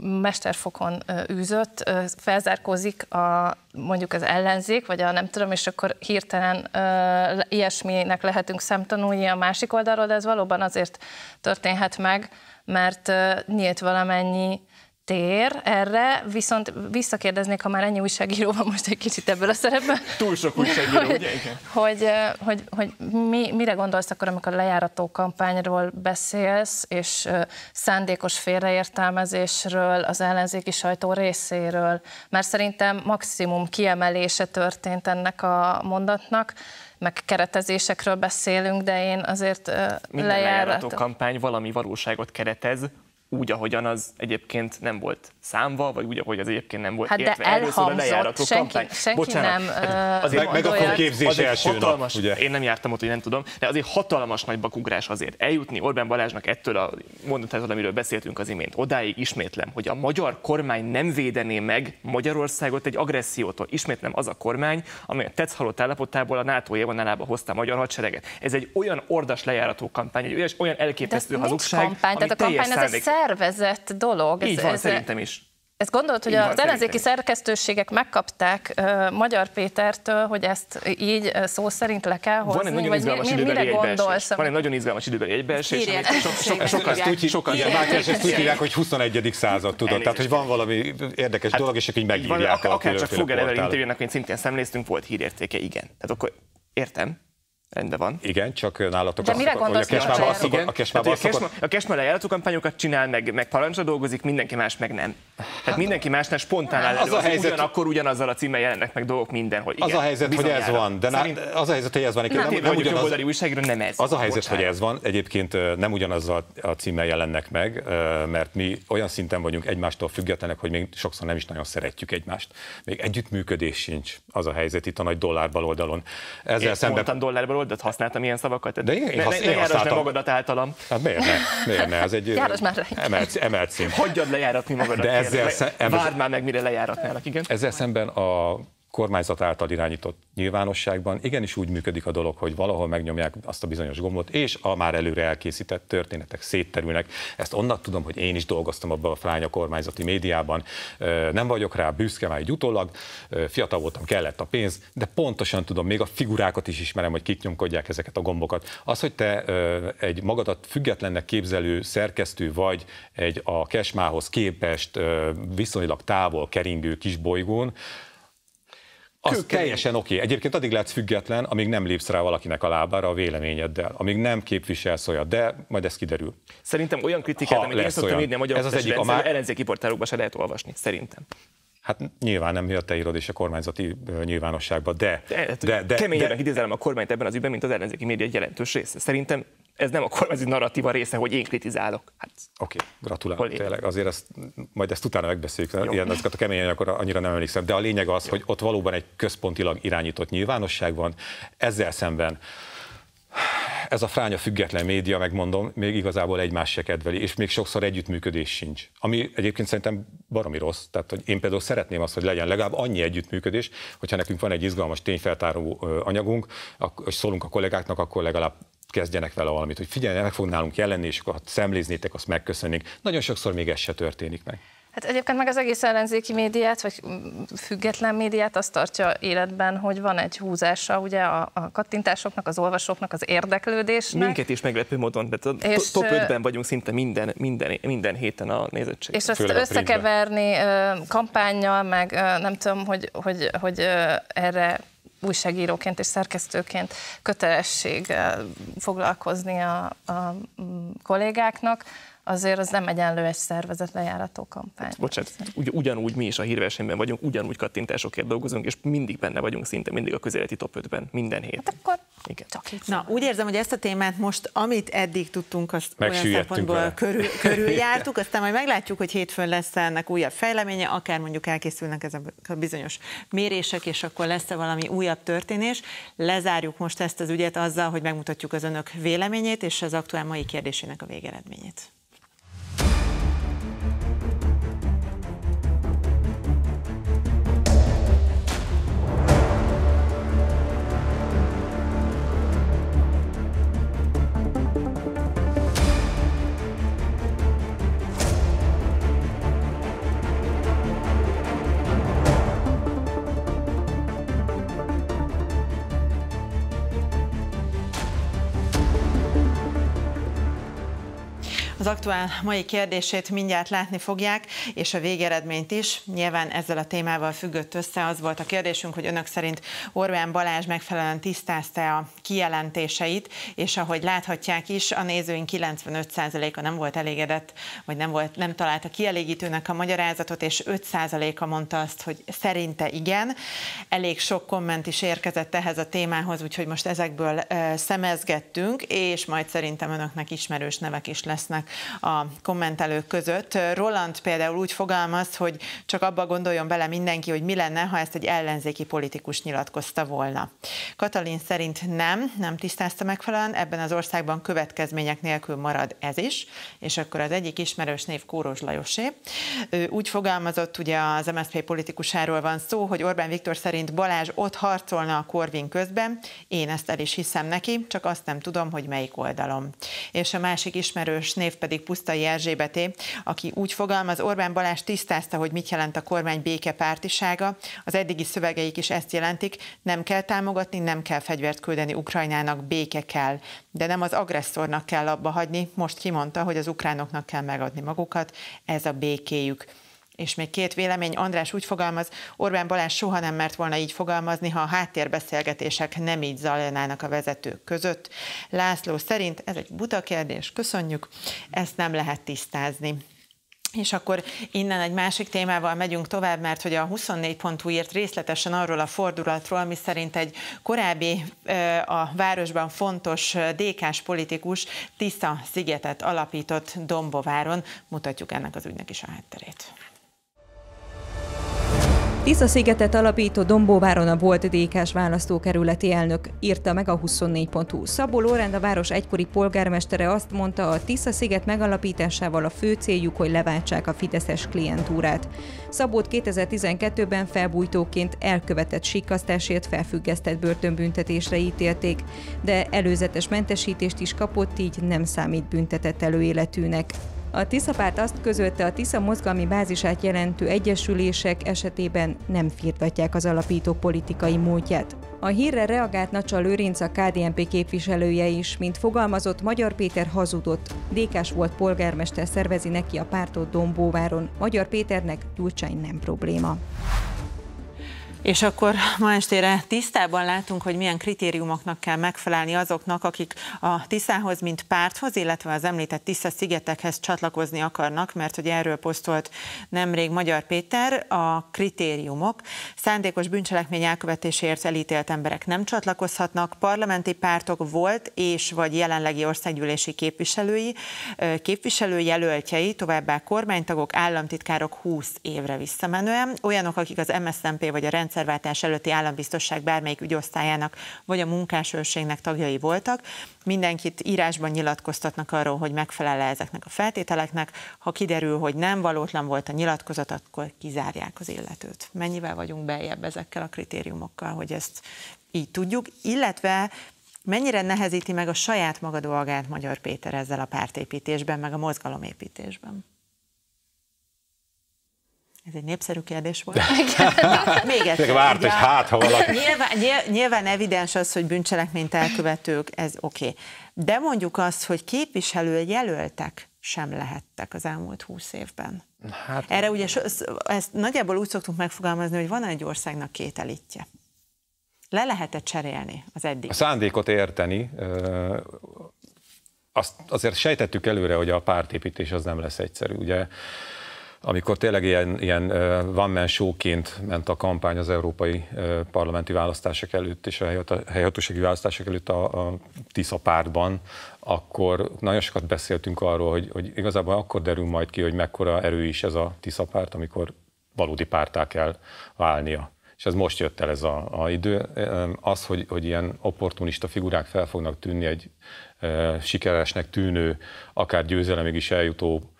mesterfokon űzött, felzárkózik a, mondjuk az ellenzék, vagy a nem tudom, és akkor hirtelen ilyesminek lehetünk szemtanulni a másik oldalról, de ez valóban azért történhet meg, mert nyílt valamennyi tér erre, viszont visszakérdeznék, ha már ennyi újságíró van most egy kicsit ebből a szerepben.
Túl sok újságíró, hogy, ugye?
Igen. Hogy, hogy, hogy mi, mire gondolsz akkor, amikor a lejárató kampányról beszélsz, és szándékos félreértelmezésről, az ellenzéki sajtó részéről, mert szerintem maximum kiemelése történt ennek a mondatnak, meg keretezésekről beszélünk, de én azért
Minden lejárató kampány valami valóságot keretez, úgy, ahogyan az egyébként nem volt számva, vagy úgy, ahogy az egyébként nem volt
hát értve. De elhangzott, senki, kampány. senki Bocsánat, nem
hát azért meg, meg a képzés azért első
hatalmas,
nap, ugye?
Én nem jártam ott, hogy nem tudom, de azért hatalmas nagy bakugrás azért eljutni Orbán Balázsnak ettől a mondatától, amiről beszéltünk az imént. Odáig ismétlem, hogy a magyar kormány nem védené meg Magyarországot egy agressziótól. Ismétlem az a kormány, amely a tetsz halott állapotából a NATO élvonalába hozta a magyar hadsereget. Ez egy olyan ordas lejárató kampány, egy olyan elképesztő hazugság,
kampány, tehát a kampány az egy szervezett dolog.
Így ez, van, ez, szerintem is.
Ezt gondolod, hogy így az ellenzéki szerkesztőségek megkapták uh, Magyar Pétertől, hogy ezt így uh, szó szerint le kell hozni?
Van egy nagyon izgalmas mi, időbeli egybeesés. Van egy nagyon izgalmas időbeli egybeesés.
Sokan ezt úgy, sokan, ezt úgy hívják, hogy 21. század, tudod. Tehát, hogy van valami érdekes hát, dolog, és akkor így megírják.
Akár csak Fogel interjúnak, mint szintén szemléztünk, volt hírértéke, igen. Tehát akkor értem, Rendben van.
Igen, csak nálatok
De mire
azt, hogy a
gondolsz,
Kesmába
hogy
azt szokott,
Igen.
a Kesmába
Hát,
azt
hogy a
szokott,
a Kesma lejárató kampányokat csinál, meg, meg parancsra dolgozik, mindenki más meg nem. Tehát mindenki másnál spontán áll
Hát, az
elő,
a
az
helyzet-
ugyanakkor ugyanazzal a címmel jelennek meg dolgok mindenhol.
az
Igen,
a helyzet, hogy ez van, de
Szerint,
az a helyzet, hogy ez van.
nem,
Nem,
nem,
nem, ugyanaz,
jobboldali újságíró, nem ez.
Az a helyzet,
Bocsánat.
hogy ez van. Egyébként nem ugyanazzal a címmel jelennek meg, mert mi olyan szinten vagyunk egymástól függetlenek, hogy még sokszor nem is nagyon szeretjük egymást. Még együttműködés sincs az a helyzet itt a nagy dollár baloldalon. Ezzel
Én
szemben...
mondtam oldalt, használtam ilyen szavakat.
De én
ne,
hasz-
ne,
én
ne
használtam.
magadat általam.
Hát miért ne? Miért ne? Ez egy ö,
Járasd már
emelt, emelt szint.
Hagyjad lejáratni magadat.
De ezzel
Le-
szem-
Várd már meg, mire lejáratnálak, igen.
Ezzel szemben a kormányzat által irányított nyilvánosságban igenis úgy működik a dolog, hogy valahol megnyomják azt a bizonyos gombot, és a már előre elkészített történetek szétterülnek. Ezt onnan tudom, hogy én is dolgoztam abban a fránya kormányzati médiában. Nem vagyok rá büszke már egy utólag, fiatal voltam, kellett a pénz, de pontosan tudom, még a figurákat is ismerem, hogy kik nyomkodják ezeket a gombokat. Az, hogy te egy magadat függetlennek képzelő szerkesztő vagy egy a kesmához képest viszonylag távol keringő kis bolygón, az
Kőkemény.
teljesen oké. Egyébként addig lehetsz független, amíg nem lépsz rá valakinek a lábára a véleményeddel, amíg nem képviselsz olyat, de majd ez kiderül.
Szerintem olyan kritikát, amit én szoktam írni a magyar
Ez az egyik, a
oktatási
má-
ellenzéki portálokban se lehet olvasni, szerintem.
Hát nyilván nem, te írod és a kormányzati ö, nyilvánosságban, de,
De,
de, de,
keményebben
de,
kritizálom a kormányt ebben az ügyben, mint az ellenzéki média egy jelentős része. Szerintem ez nem a kormányzati narratíva része, hogy én kritizálok. Hát,
Oké, gratulálok
Hol én?
tényleg. Azért ezt, majd ezt utána megbeszéljük, ilyen ezeket a kemény anyagokra annyira nem emlékszem, de a lényeg az, hogy ott valóban egy központilag irányított nyilvánosság van, ezzel szemben ez a fránya független média, megmondom, még igazából egymás se kedveli, és még sokszor együttműködés sincs. Ami egyébként szerintem baromi rossz. Tehát, hogy én például szeretném azt, hogy legyen legalább annyi együttműködés, hogyha nekünk van egy izgalmas tényfeltáró anyagunk, és szólunk a kollégáknak, akkor legalább kezdjenek vele valamit, hogy figyelj, meg fog nálunk jelenni, és akkor ha szemléznétek, azt megköszönnénk. Nagyon sokszor még ez se történik meg.
Hát egyébként meg az egész ellenzéki médiát, vagy független médiát azt tartja életben, hogy van egy húzása ugye a, a kattintásoknak, az olvasóknak, az érdeklődésnek.
minket is meglepő módon, de a
És,
top
ö,
5-ben vagyunk szinte minden, minden, minden héten a nézettség.
És azt
Főleg
összekeverni kampányjal, meg nem tudom, hogy, hogy, hogy erre újságíróként és szerkesztőként kötelesség foglalkozni a, a mm, kollégáknak, azért az nem egyenlő egy szervezet lejárató kampány.
Bocsánat, ugy, ugyanúgy mi is a hírversenyben vagyunk, ugyanúgy kattintásokért dolgozunk, és mindig benne vagyunk szinte, mindig a közéleti top 5-ben, minden hét.
Hát akkor
Igen.
csak így.
Na, úgy érzem, hogy ezt a témát most, amit eddig tudtunk, azt olyan szempontból
vele.
körül, körüljártuk, aztán majd meglátjuk, hogy hétfőn lesz ennek újabb fejleménye, akár mondjuk elkészülnek ezek a bizonyos mérések, és akkor lesz-e valami újabb történés. Lezárjuk most ezt az ügyet azzal, hogy megmutatjuk az önök véleményét, és az aktuál mai kérdésének a végeredményét. Az aktuál mai kérdését mindjárt látni fogják, és a végeredményt is. Nyilván ezzel a témával függött össze. Az volt a kérdésünk, hogy önök szerint Orbán Balázs megfelelően tisztázta a kijelentéseit, és ahogy láthatják is, a nézőink 95%-a nem volt elégedett, vagy nem, volt, nem találta kielégítőnek a magyarázatot, és 5%-a mondta azt, hogy szerinte igen. Elég sok komment is érkezett ehhez a témához, úgyhogy most ezekből szemezgettünk, és majd szerintem önöknek ismerős nevek is lesznek a kommentelők között. Roland például úgy fogalmaz, hogy csak abba gondoljon bele mindenki, hogy mi lenne, ha ezt egy ellenzéki politikus nyilatkozta volna. Katalin szerint nem, nem tisztázta megfelelően, ebben az országban következmények nélkül marad ez is, és akkor az egyik ismerős név Kóros Lajosé. Ő úgy fogalmazott, ugye az MSZP politikusáról van szó, hogy Orbán Viktor szerint Balázs ott harcolna a Korvin közben, én ezt el is hiszem neki, csak azt nem tudom, hogy melyik oldalon. És a másik ismerős név pedig Pusztai Erzsébeté, aki úgy fogalmaz, Orbán Balázs tisztázta, hogy mit jelent a kormány békepártisága. Az eddigi szövegeik is ezt jelentik, nem kell támogatni, nem kell fegyvert küldeni Ukrajnának, béke kell. De nem az agresszornak kell abba hagyni, most kimondta, hogy az ukránoknak kell megadni magukat, ez a békéjük. És még két vélemény, András úgy fogalmaz, Orbán Balázs soha nem mert volna így fogalmazni, ha a háttérbeszélgetések nem így zajlanának a vezetők között. László szerint ez egy buta kérdés, köszönjük, ezt nem lehet tisztázni. És akkor innen egy másik témával megyünk tovább, mert hogy a 24.hu írt részletesen arról a fordulatról, ami szerint egy korábbi a városban fontos DK-s politikus Tisza szigetet alapított Dombováron. Mutatjuk ennek az ügynek is a hátterét.
Tisza szigetet alapító Dombóváron a volt DK-s választókerületi elnök írta meg a 24.hu. Szabó Lórend a város egykori polgármestere azt mondta, a Tisza sziget megalapításával a fő céljuk, hogy leváltsák a fideszes klientúrát. Szabót 2012-ben felbújtóként elkövetett sikasztásért felfüggesztett börtönbüntetésre ítélték, de előzetes mentesítést is kapott, így nem számít büntetett előéletűnek. A Tisza párt azt közölte, a Tisza mozgalmi bázisát jelentő egyesülések esetében nem firtatják az alapító politikai módját. A hírre reagált Nacsa Lőrinc, a KDNP képviselője is, mint fogalmazott, Magyar Péter hazudott. Dékás volt polgármester szervezi neki a pártot Dombóváron. Magyar Péternek Gyurcsány nem probléma.
És akkor ma estére tisztában látunk, hogy milyen kritériumoknak kell megfelelni azoknak, akik a Tiszához, mint párthoz, illetve az említett Tisza szigetekhez csatlakozni akarnak, mert hogy erről posztolt nemrég Magyar Péter a kritériumok. Szándékos bűncselekmény elkövetéséért elítélt emberek nem csatlakozhatnak, parlamenti pártok volt és vagy jelenlegi országgyűlési képviselői, képviselőjelöltjei, továbbá kormánytagok, államtitkárok 20 évre visszamenően, olyanok, akik az MSZNP vagy a rend rendszerváltás előtti állambiztosság bármelyik ügyosztályának vagy a munkásőrségnek tagjai voltak. Mindenkit írásban nyilatkoztatnak arról, hogy megfelel-e ezeknek a feltételeknek. Ha kiderül, hogy nem valótlan volt a nyilatkozat, akkor kizárják az illetőt. Mennyivel vagyunk beljebb ezekkel a kritériumokkal, hogy ezt így tudjuk, illetve mennyire nehezíti meg a saját maga dolgát Magyar Péter ezzel a pártépítésben, meg a mozgalomépítésben? Ez egy népszerű kérdés volt.
Még egyszer. Várt, hogy hát, ha valaki...
Nyilván, nyilván evidens az, hogy bűncselekményt elkövetők, ez oké. Okay. De mondjuk azt, hogy képviselő jelöltek sem lehettek az elmúlt húsz évben. Hát, Erre ugye ezt nagyjából úgy szoktunk megfogalmazni, hogy van egy országnak két elitje. Le lehetett cserélni az eddig.
A szándékot érteni, azt azért sejtettük előre, hogy a pártépítés az nem lesz egyszerű. Ugye amikor tényleg ilyen, ilyen one man showként ment a kampány az európai parlamenti választások előtt és a helyhatósági választások előtt a, a TISZA pártban, akkor nagyon sokat beszéltünk arról, hogy, hogy igazából akkor derül majd ki, hogy mekkora erő is ez a TISZA párt, amikor valódi pártá kell válnia. És ez most jött el ez a, a idő. Az, hogy, hogy ilyen opportunista figurák fel fognak tűnni egy e, sikeresnek tűnő, akár győzelemig is eljutó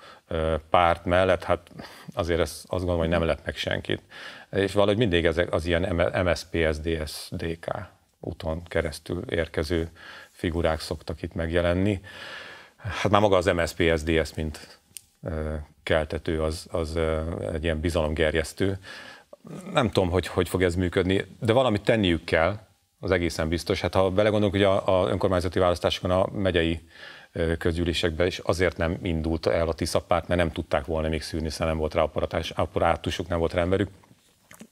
párt mellett, hát azért ezt azt gondolom, hogy nem lett meg senkit. És valahogy mindig ezek az ilyen MSP, SDS, DK úton keresztül érkező figurák szoktak itt megjelenni. Hát már maga az MSP, SDS, mint keltető, az, az egy ilyen bizalomgerjesztő. Nem tudom, hogy hogy fog ez működni, de valamit tenniük kell, az egészen biztos. Hát ha belegondolunk, hogy a, a önkormányzati választásokon a megyei közgyűlésekben is azért nem indult el a Tisza párt, mert nem tudták volna még szűrni, hiszen nem volt rá apparátusuk, nem volt rá emberük.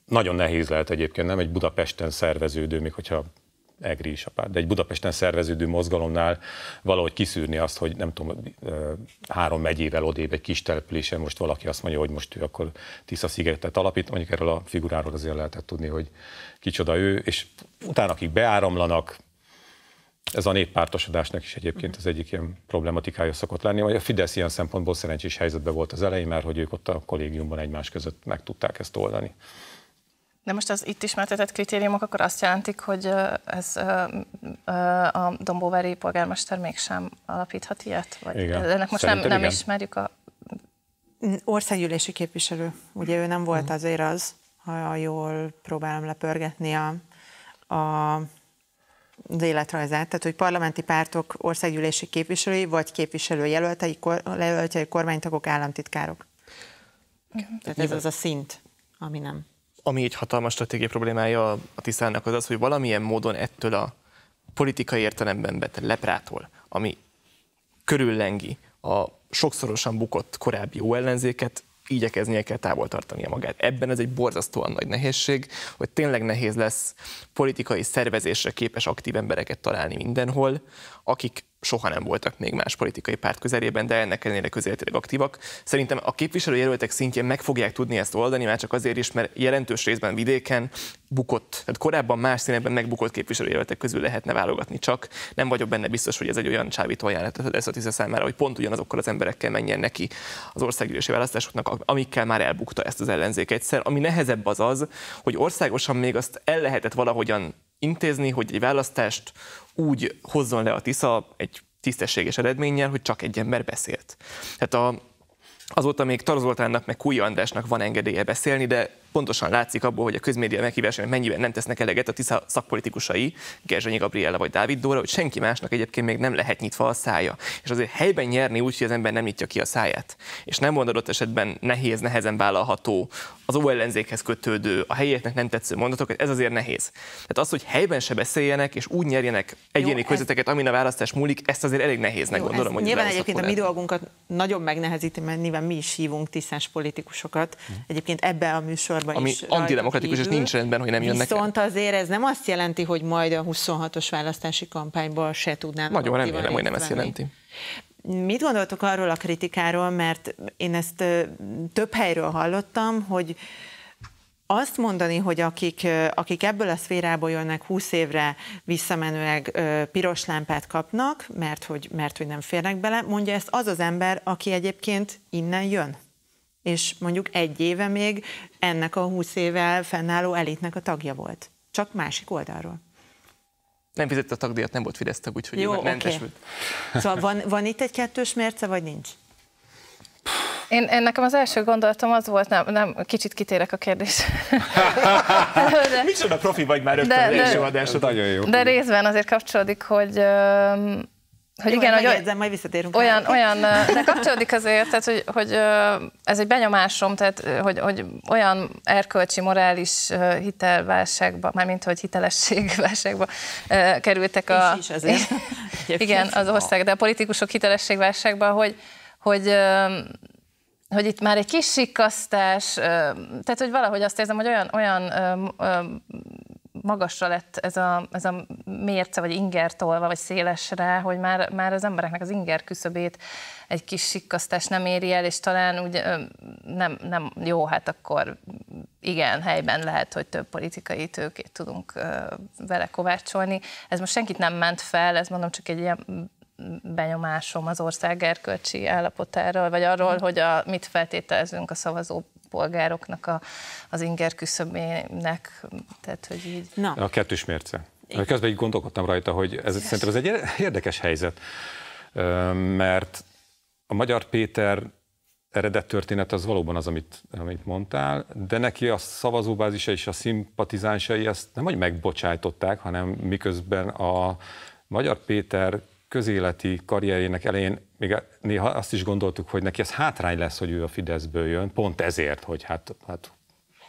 Nagyon nehéz lehet egyébként, nem egy Budapesten szerveződő, még hogyha EGRI is a párt, de egy Budapesten szerveződő mozgalomnál valahogy kiszűrni azt, hogy nem tudom, három megyével odébb egy kis településen most valaki azt mondja, hogy most ő akkor Tisza szigetet alapít, mondjuk erről a figuráról azért lehetett tudni, hogy kicsoda ő, és utána akik beáramlanak, ez a néppártosodásnak is egyébként az egyik ilyen problematikája szokott lenni, vagy a Fidesz ilyen szempontból szerencsés helyzetben volt az elején, mert hogy ők ott a kollégiumban egymás között meg tudták ezt oldani.
De most az itt ismertetett kritériumok akkor azt jelentik, hogy ez a Dombóveri polgármester mégsem alapíthat ilyet? Vagy igen. Ennek most nem, nem ismerjük a...
Országgyűlési képviselő. Ugye ő nem volt azért az, ha jól próbálom lepörgetni a, a az életrajzát, tehát hogy parlamenti pártok országgyűlési képviselői, vagy képviselőjelöltei, jelöltei, kormánytagok, államtitkárok. Tehát ez az a szint, ami nem.
Ami egy hatalmas stratégiai problémája a Tiszának az az, hogy valamilyen módon ettől a politikai értelemben betett leprától, ami körüllengi a sokszorosan bukott korábbi jó ellenzéket, igyekeznie kell távol tartania magát. Ebben ez egy borzasztóan nagy nehézség, hogy tényleg nehéz lesz politikai szervezésre képes aktív embereket találni mindenhol, akik soha nem voltak még más politikai párt közelében, de ennek ellenére közéletileg aktívak. Szerintem a képviselőjelöltek szintjén meg fogják tudni ezt oldani, már csak azért is, mert jelentős részben vidéken bukott, tehát korábban más színekben megbukott képviselőjelöltek közül lehetne válogatni csak. Nem vagyok benne biztos, hogy ez egy olyan csábító ajánlat lesz a TISZA számára, hogy pont ugyanazokkal az emberekkel menjen neki az országgyűlési választásoknak, amikkel már elbukta ezt az ellenzék egyszer. Ami nehezebb az az, hogy országosan még azt el lehetett valahogyan intézni, hogy egy választást úgy hozzon le a TISZA egy tisztességes eredménnyel, hogy csak egy ember beszélt. Tehát a, azóta még Tarzoltánnak meg Kúja Andrásnak van engedélye beszélni, de pontosan látszik abból, hogy a közmédia meghívásának mennyiben nem tesznek eleget a TISZA szakpolitikusai, Gerzsanyi Gabriella vagy Dávid Dóra, hogy senki másnak egyébként még nem lehet nyitva a szája. És azért helyben nyerni úgy, hogy az ember nem nyitja ki a száját. És nem mondod esetben nehéz, nehezen vállalható, az óellenzékhez kötődő, a helyieknek nem tetsző mondatokat, ez azért nehéz. Tehát az, hogy helyben se beszéljenek, és úgy nyerjenek egyéni közötteket, amin a választás múlik, ezt azért elég nehéznek
Jó,
gondolom.
Hogy nyilván egyébként a mi dolgunkat nagyon megnehezíti, mert nyilván mi is hívunk tisztás politikusokat.
Hm.
Egyébként ebbe a műsorban
Ami
is.
antidemokratikus, és nincs rendben, hogy nem jönnek
Viszont azért ez nem azt jelenti, hogy majd a 26-os választási kampányban se tudnának.
Nagyon remélem, hogy nem
részt
ezt
venni.
jelenti.
Mit gondoltok arról a kritikáról, mert én ezt több helyről hallottam, hogy azt mondani, hogy akik, akik ebből a szférából jönnek 20 évre visszamenőleg piros lámpát kapnak, mert hogy, mert hogy nem férnek bele, mondja ezt az az ember, aki egyébként innen jön. És mondjuk egy éve még ennek a 20 éve fennálló elitnek a tagja volt. Csak másik oldalról.
Nem fizette a tagdíjat, nem volt Fidesz tag, úgyhogy
Jó,
mentesült.
Szóval van, van itt egy kettős mérce, vagy nincs?
Én, én nekem az első gondolatom az volt, nem, nem kicsit kitérek a kérdés.
Micsoda profi vagy már rögtön
De- de-
első adásod.
Nagyon jó.
De részben azért kapcsolódik, hogy, hogy
Jó,
igen, hogy
megjegyzem, majd visszatérünk.
olyan,
rá.
olyan, de kapcsolódik azért, tehát, hogy, hogy ez egy benyomásom, tehát hogy, hogy olyan erkölcsi, morális hitelválságba, mármint hogy hitelességválságba kerültek a...
És is azért.
Igen, az ország, de a politikusok hitelességválságban, hogy, hogy hogy itt már egy kis sikkasztás, tehát hogy valahogy azt érzem, hogy olyan, olyan magasra lett ez a, ez a mérce, vagy inger tolva, vagy szélesre, hogy már, már az embereknek az inger küszöbét egy kis sikkasztás nem éri el, és talán úgy nem, nem jó, hát akkor igen, helyben lehet, hogy több politikai tőkét tudunk vele kovácsolni. Ez most senkit nem ment fel, ez mondom csak egy ilyen benyomásom az ország erkölcsi állapotáról, vagy arról, hogy a, mit feltételezünk a szavazó polgároknak a, az inger küszöbének, tehát hogy így.
Na,
A kettős mérce. Közben így gondolkodtam rajta, hogy ez szerintem ez egy érdekes helyzet, mert a Magyar Péter eredet történet az valóban az, amit, amit mondtál, de neki a szavazóbázisa és a szimpatizánsai ezt nem, hogy megbocsájtották, hanem miközben a Magyar Péter közéleti karrierjének elején még néha azt is gondoltuk, hogy neki ez hátrány lesz, hogy ő a Fideszből jön, pont ezért, hogy hát, hát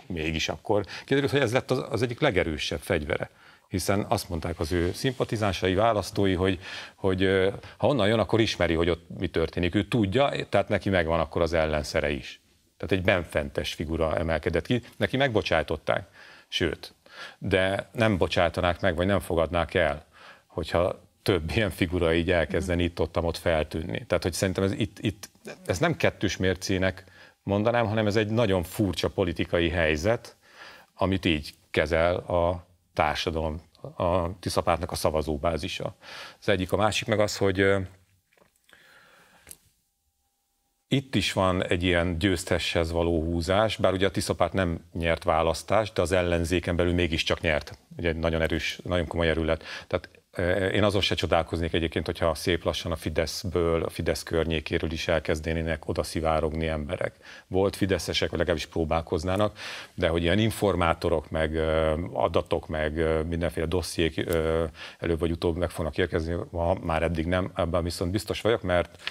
mégis akkor. Kiderült, hogy ez lett az, az egyik legerősebb fegyvere hiszen azt mondták az ő szimpatizánsai, választói, hogy, hogy ha onnan jön, akkor ismeri, hogy ott mi történik. Ő tudja, tehát neki megvan akkor az ellenszere is. Tehát egy benfentes figura emelkedett ki, neki megbocsájtották. Sőt, de nem bocsátanák meg, vagy nem fogadnák el, hogyha több ilyen figura így elkezdeni itt ott, ott feltűnni. Tehát, hogy szerintem ez itt, itt ez nem kettős mércének mondanám, hanem ez egy nagyon furcsa politikai helyzet, amit így kezel a társadalom, a Tiszapártnak a szavazóbázisa. Az egyik, a másik meg az, hogy itt is van egy ilyen győzteshez való húzás, bár ugye a Tiszapárt nem nyert választást, de az ellenzéken belül mégiscsak nyert. Ugye egy nagyon erős, nagyon komoly erőlet. Tehát eh, én azon se csodálkoznék egyébként, hogyha szép lassan a Fideszből, a Fidesz környékéről is elkezdenének oda szivárogni emberek. Volt fideszesek, vagy legalábbis próbálkoznának, de hogy ilyen informátorok, meg adatok, meg mindenféle dossziék előbb vagy utóbb meg fognak érkezni, ma már eddig nem, ebben viszont biztos vagyok, mert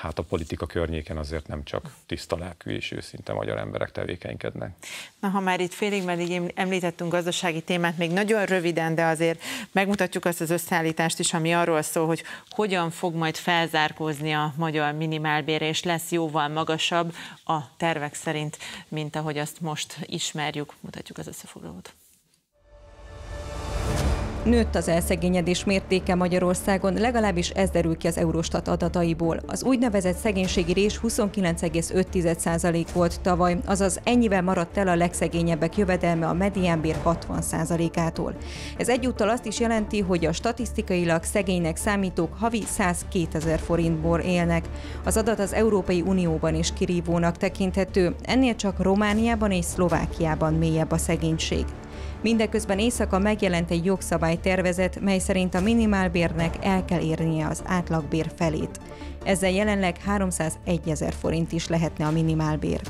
hát a politika környéken azért nem csak tiszta lelkű és őszinte magyar emberek tevékenykednek.
Na, ha már itt félig meddig em- említettünk gazdasági témát, még nagyon röviden, de azért megmutatjuk azt az összeállítást is, ami arról szól, hogy hogyan fog majd felzárkózni a magyar minimálbér, és lesz jóval magasabb a tervek szerint, mint ahogy azt most ismerjük. Mutatjuk az összefoglalót.
Nőtt az elszegényedés mértéke Magyarországon, legalábbis ez derül ki az Eurostat adataiból. Az úgynevezett szegénységi rés 29,5% volt tavaly, azaz ennyivel maradt el a legszegényebbek jövedelme a mediánbér 60%-ától. Ez egyúttal azt is jelenti, hogy a statisztikailag szegénynek számítók havi 102 ezer forintból élnek. Az adat az Európai Unióban is kirívónak tekinthető, ennél csak Romániában és Szlovákiában mélyebb a szegénység. Mindeközben éjszaka megjelent egy jogszabálytervezet, mely szerint a minimálbérnek el kell érnie az átlagbér felét. Ezzel jelenleg 301 ezer forint is lehetne a minimálbér.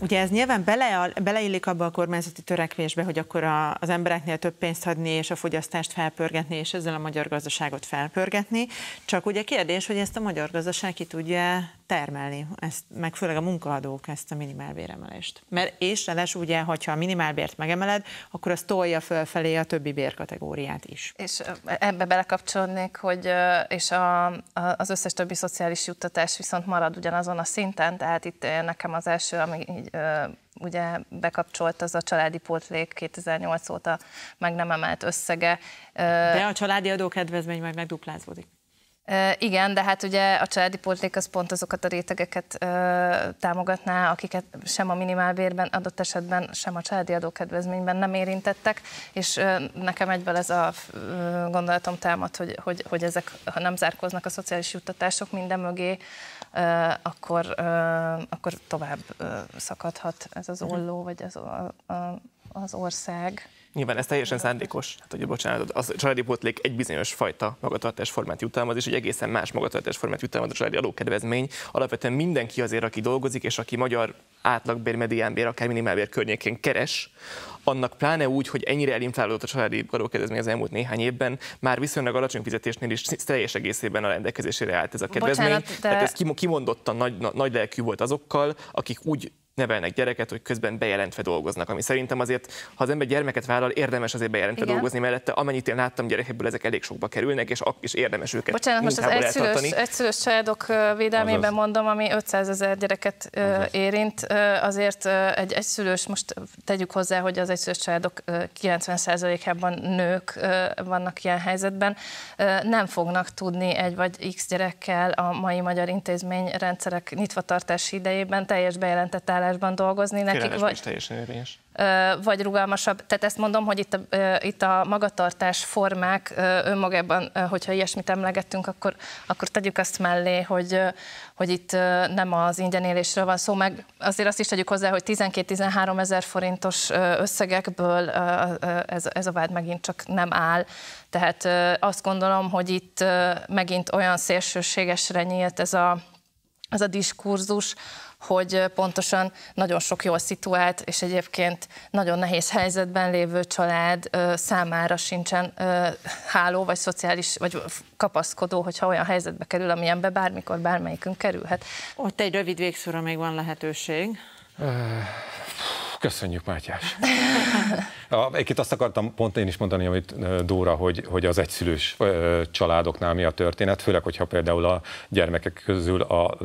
Ugye ez nyilván bele, beleillik abba a kormányzati törekvésbe, hogy akkor a, az embereknél több pénzt adni, és a fogyasztást felpörgetni, és ezzel a magyar gazdaságot felpörgetni. Csak ugye kérdés, hogy ezt a magyar gazdaság ki tudja termelni, ezt, meg főleg a munkaadók ezt a minimálbéremelést. Mert és ráadásul ugye, hogyha a minimálbért megemeled, akkor az tolja fölfelé a többi bérkategóriát is.
És ebbe belekapcsolnék, hogy és a, a, az összes többi szociális juttatás viszont marad ugyanazon a szinten, tehát itt nekem az első, ami így, ugye bekapcsolt az a családi pótlék 2008 óta meg nem emelt összege.
De a családi adókedvezmény meg megduplázódik.
Igen, de hát ugye a családi politika az pont azokat a rétegeket támogatná, akiket sem a minimálbérben, adott esetben sem a családi adókedvezményben nem érintettek, és nekem egyből ez a gondolatom támad, hogy, hogy, hogy ezek, ha nem zárkoznak a szociális juttatások minden mögé, akkor, akkor tovább szakadhat ez az mhm. olló, vagy ez a, a, az ország.
Nyilván ez teljesen szándékos, hát, hogy bocsánat, a családi pótlék egy bizonyos fajta magatartásformát jutalmaz, és egy egészen más magatartásformát jutalmaz a családi adókedvezmény. Alapvetően mindenki azért, aki dolgozik, és aki magyar átlagbér, mediánbér, akár minimálbér környékén keres, annak pláne úgy, hogy ennyire elinflálódott a családi adókedvezmény az elmúlt néhány évben, már viszonylag alacsony fizetésnél is teljes egészében a rendelkezésére állt ez a kedvezmény. Bocsánat, de... Tehát ez kimondottan nagy, nagy lelkű volt azokkal, akik úgy nevelnek gyereket, hogy közben bejelentve dolgoznak. Ami szerintem azért, ha az ember gyermeket vállal, érdemes azért bejelentve Igen. dolgozni mellette. Amennyit én láttam gyerekekből, ezek elég sokba kerülnek, és, és érdemes őket
Bocsánat, most az egyszülős, egyszülős családok védelmében Azaz. mondom, ami 500 ezer gyereket Azaz. érint, azért egy egyszülős, most tegyük hozzá, hogy az egyszülős családok 90%-ában nők vannak ilyen helyzetben, nem fognak tudni egy vagy x gyerekkel a mai magyar intézményrendszerek nyitvatartási idejében teljes bejelentett állás állásban dolgozni nekik,
vagy, teljesen érvényes.
vagy rugalmasabb. Tehát ezt mondom, hogy itt a, itt a magatartás formák önmagában, hogyha ilyesmit emlegettünk, akkor, akkor tegyük azt mellé, hogy, hogy itt nem az ingyenélésről van szó, meg azért azt is tegyük hozzá, hogy 12-13 ezer forintos összegekből ez, ez a vád megint csak nem áll. Tehát azt gondolom, hogy itt megint olyan szélsőségesre nyílt ez a, ez a diskurzus, hogy pontosan nagyon sok jól szituált, és egyébként nagyon nehéz helyzetben lévő család számára sincsen háló, vagy szociális, vagy kapaszkodó, hogyha olyan helyzetbe kerül, amilyenbe bármikor bármelyikünk kerülhet.
Ott egy rövid végszóra még van lehetőség.
Köszönjük, Mátyás. Egyébként azt akartam pont én is mondani, amit Dóra, hogy, hogy az egyszülős családoknál mi a történet, főleg, hogyha például a gyermekek közül a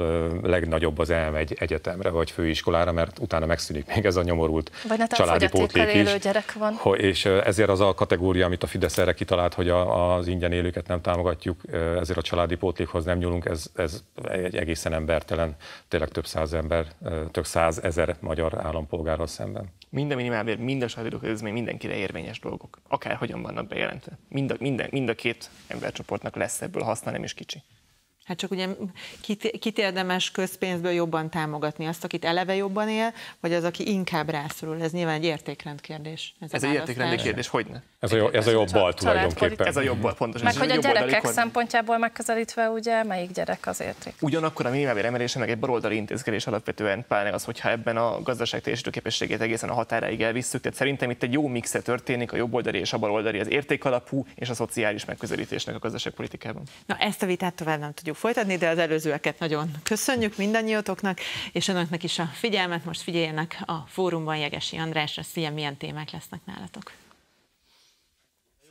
legnagyobb az elmegy egyetemre vagy főiskolára, mert utána megszűnik még ez a nyomorult
vagy
családi pótlék is.
gyerek van.
És ezért az a kategória, amit a Fidesz erre kitalált, hogy a, az ingyen élőket nem támogatjuk, ezért a családi pótlékhoz nem nyúlunk, ez, ez egy egészen embertelen, tényleg több száz ember, több száz ezer magyar állampolgárral szemben.
Mind a minimálbér, mind a családi mindenkire érvényes dolgok. Akárhogyan vannak bejelentve. Mind a, minden, mind a két embercsoportnak lesz ebből haszna, nem is kicsi.
Hát csak ugye kit, kit érdemes közpénzből jobban támogatni? Azt, akit eleve jobban él, vagy az, aki inkább rászorul? Ez nyilván egy értékrend kérdés.
Ez, ez egy értékrendi kérdés, hogy ne?
Ez a, ez a jobb bal tulajdonképpen.
Ez a jobb bal, pontosan.
Meg hogy a gyerekek oldali, szempontjából megközelítve, ugye, melyik gyerek az érték?
Ugyanakkor a minimálbér emelése meg egy baloldali intézkedés alapvetően, pláne az, hogyha ebben a gazdaság teljesítőképességét egészen a határáig elvisszük. Tehát szerintem itt egy jó mixe történik a jobboldali és a baloldali, az értékalapú és a szociális megközelítésnek a gazdaságpolitikában.
Na ezt a vitát tovább nem tudjuk folytatni, de az előzőeket nagyon köszönjük mindannyiótoknak, és önöknek is a figyelmet. Most figyeljenek a fórumban Jegesi Andrásra, szia, milyen témák lesznek nálatok.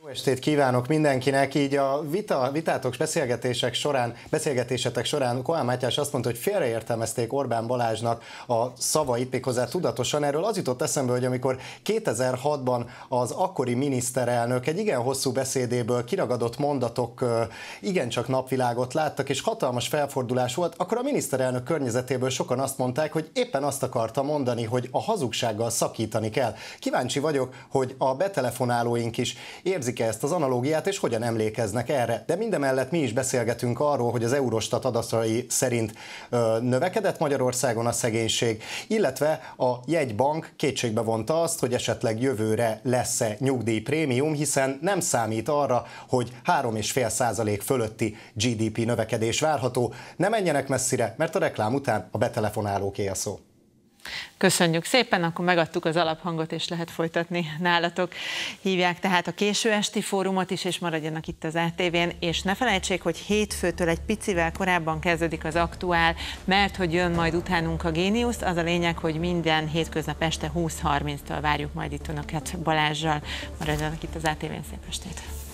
Jó estét kívánok mindenkinek, így a vita, vitátok, beszélgetések során, beszélgetésetek során Koán Mátyás azt mondta, hogy félreértelmezték Orbán Balázsnak a szavait méghozzá tudatosan. Erről az jutott eszembe, hogy amikor 2006-ban az akkori miniszterelnök egy igen hosszú beszédéből kiragadott mondatok igencsak napvilágot láttak, és hatalmas felfordulás volt, akkor a miniszterelnök környezetéből sokan azt mondták, hogy éppen azt akarta mondani, hogy a hazugsággal szakítani kell. Kíváncsi vagyok, hogy a betelefonálóink is érzik érzik-e ezt az analógiát, és hogyan emlékeznek erre. De mindemellett mi is beszélgetünk arról, hogy az Eurostat adatai szerint ö, növekedett Magyarországon a szegénység, illetve a jegybank kétségbe vonta azt, hogy esetleg jövőre lesz-e nyugdíjprémium, hiszen nem számít arra, hogy 3,5 százalék fölötti GDP növekedés várható. Ne menjenek messzire, mert a reklám után a betelefonálóké a szó.
Köszönjük szépen, akkor megadtuk az alaphangot, és lehet folytatni nálatok. Hívják tehát a késő esti fórumot is, és maradjanak itt az ATV-n, és ne felejtsék, hogy hétfőtől egy picivel korábban kezdődik az aktuál, mert hogy jön majd utánunk a Géniusz, az a lényeg, hogy minden hétköznap este 20.30-tól várjuk majd itt önöket Balázsjal. Maradjanak itt az ATV-n, szép estét!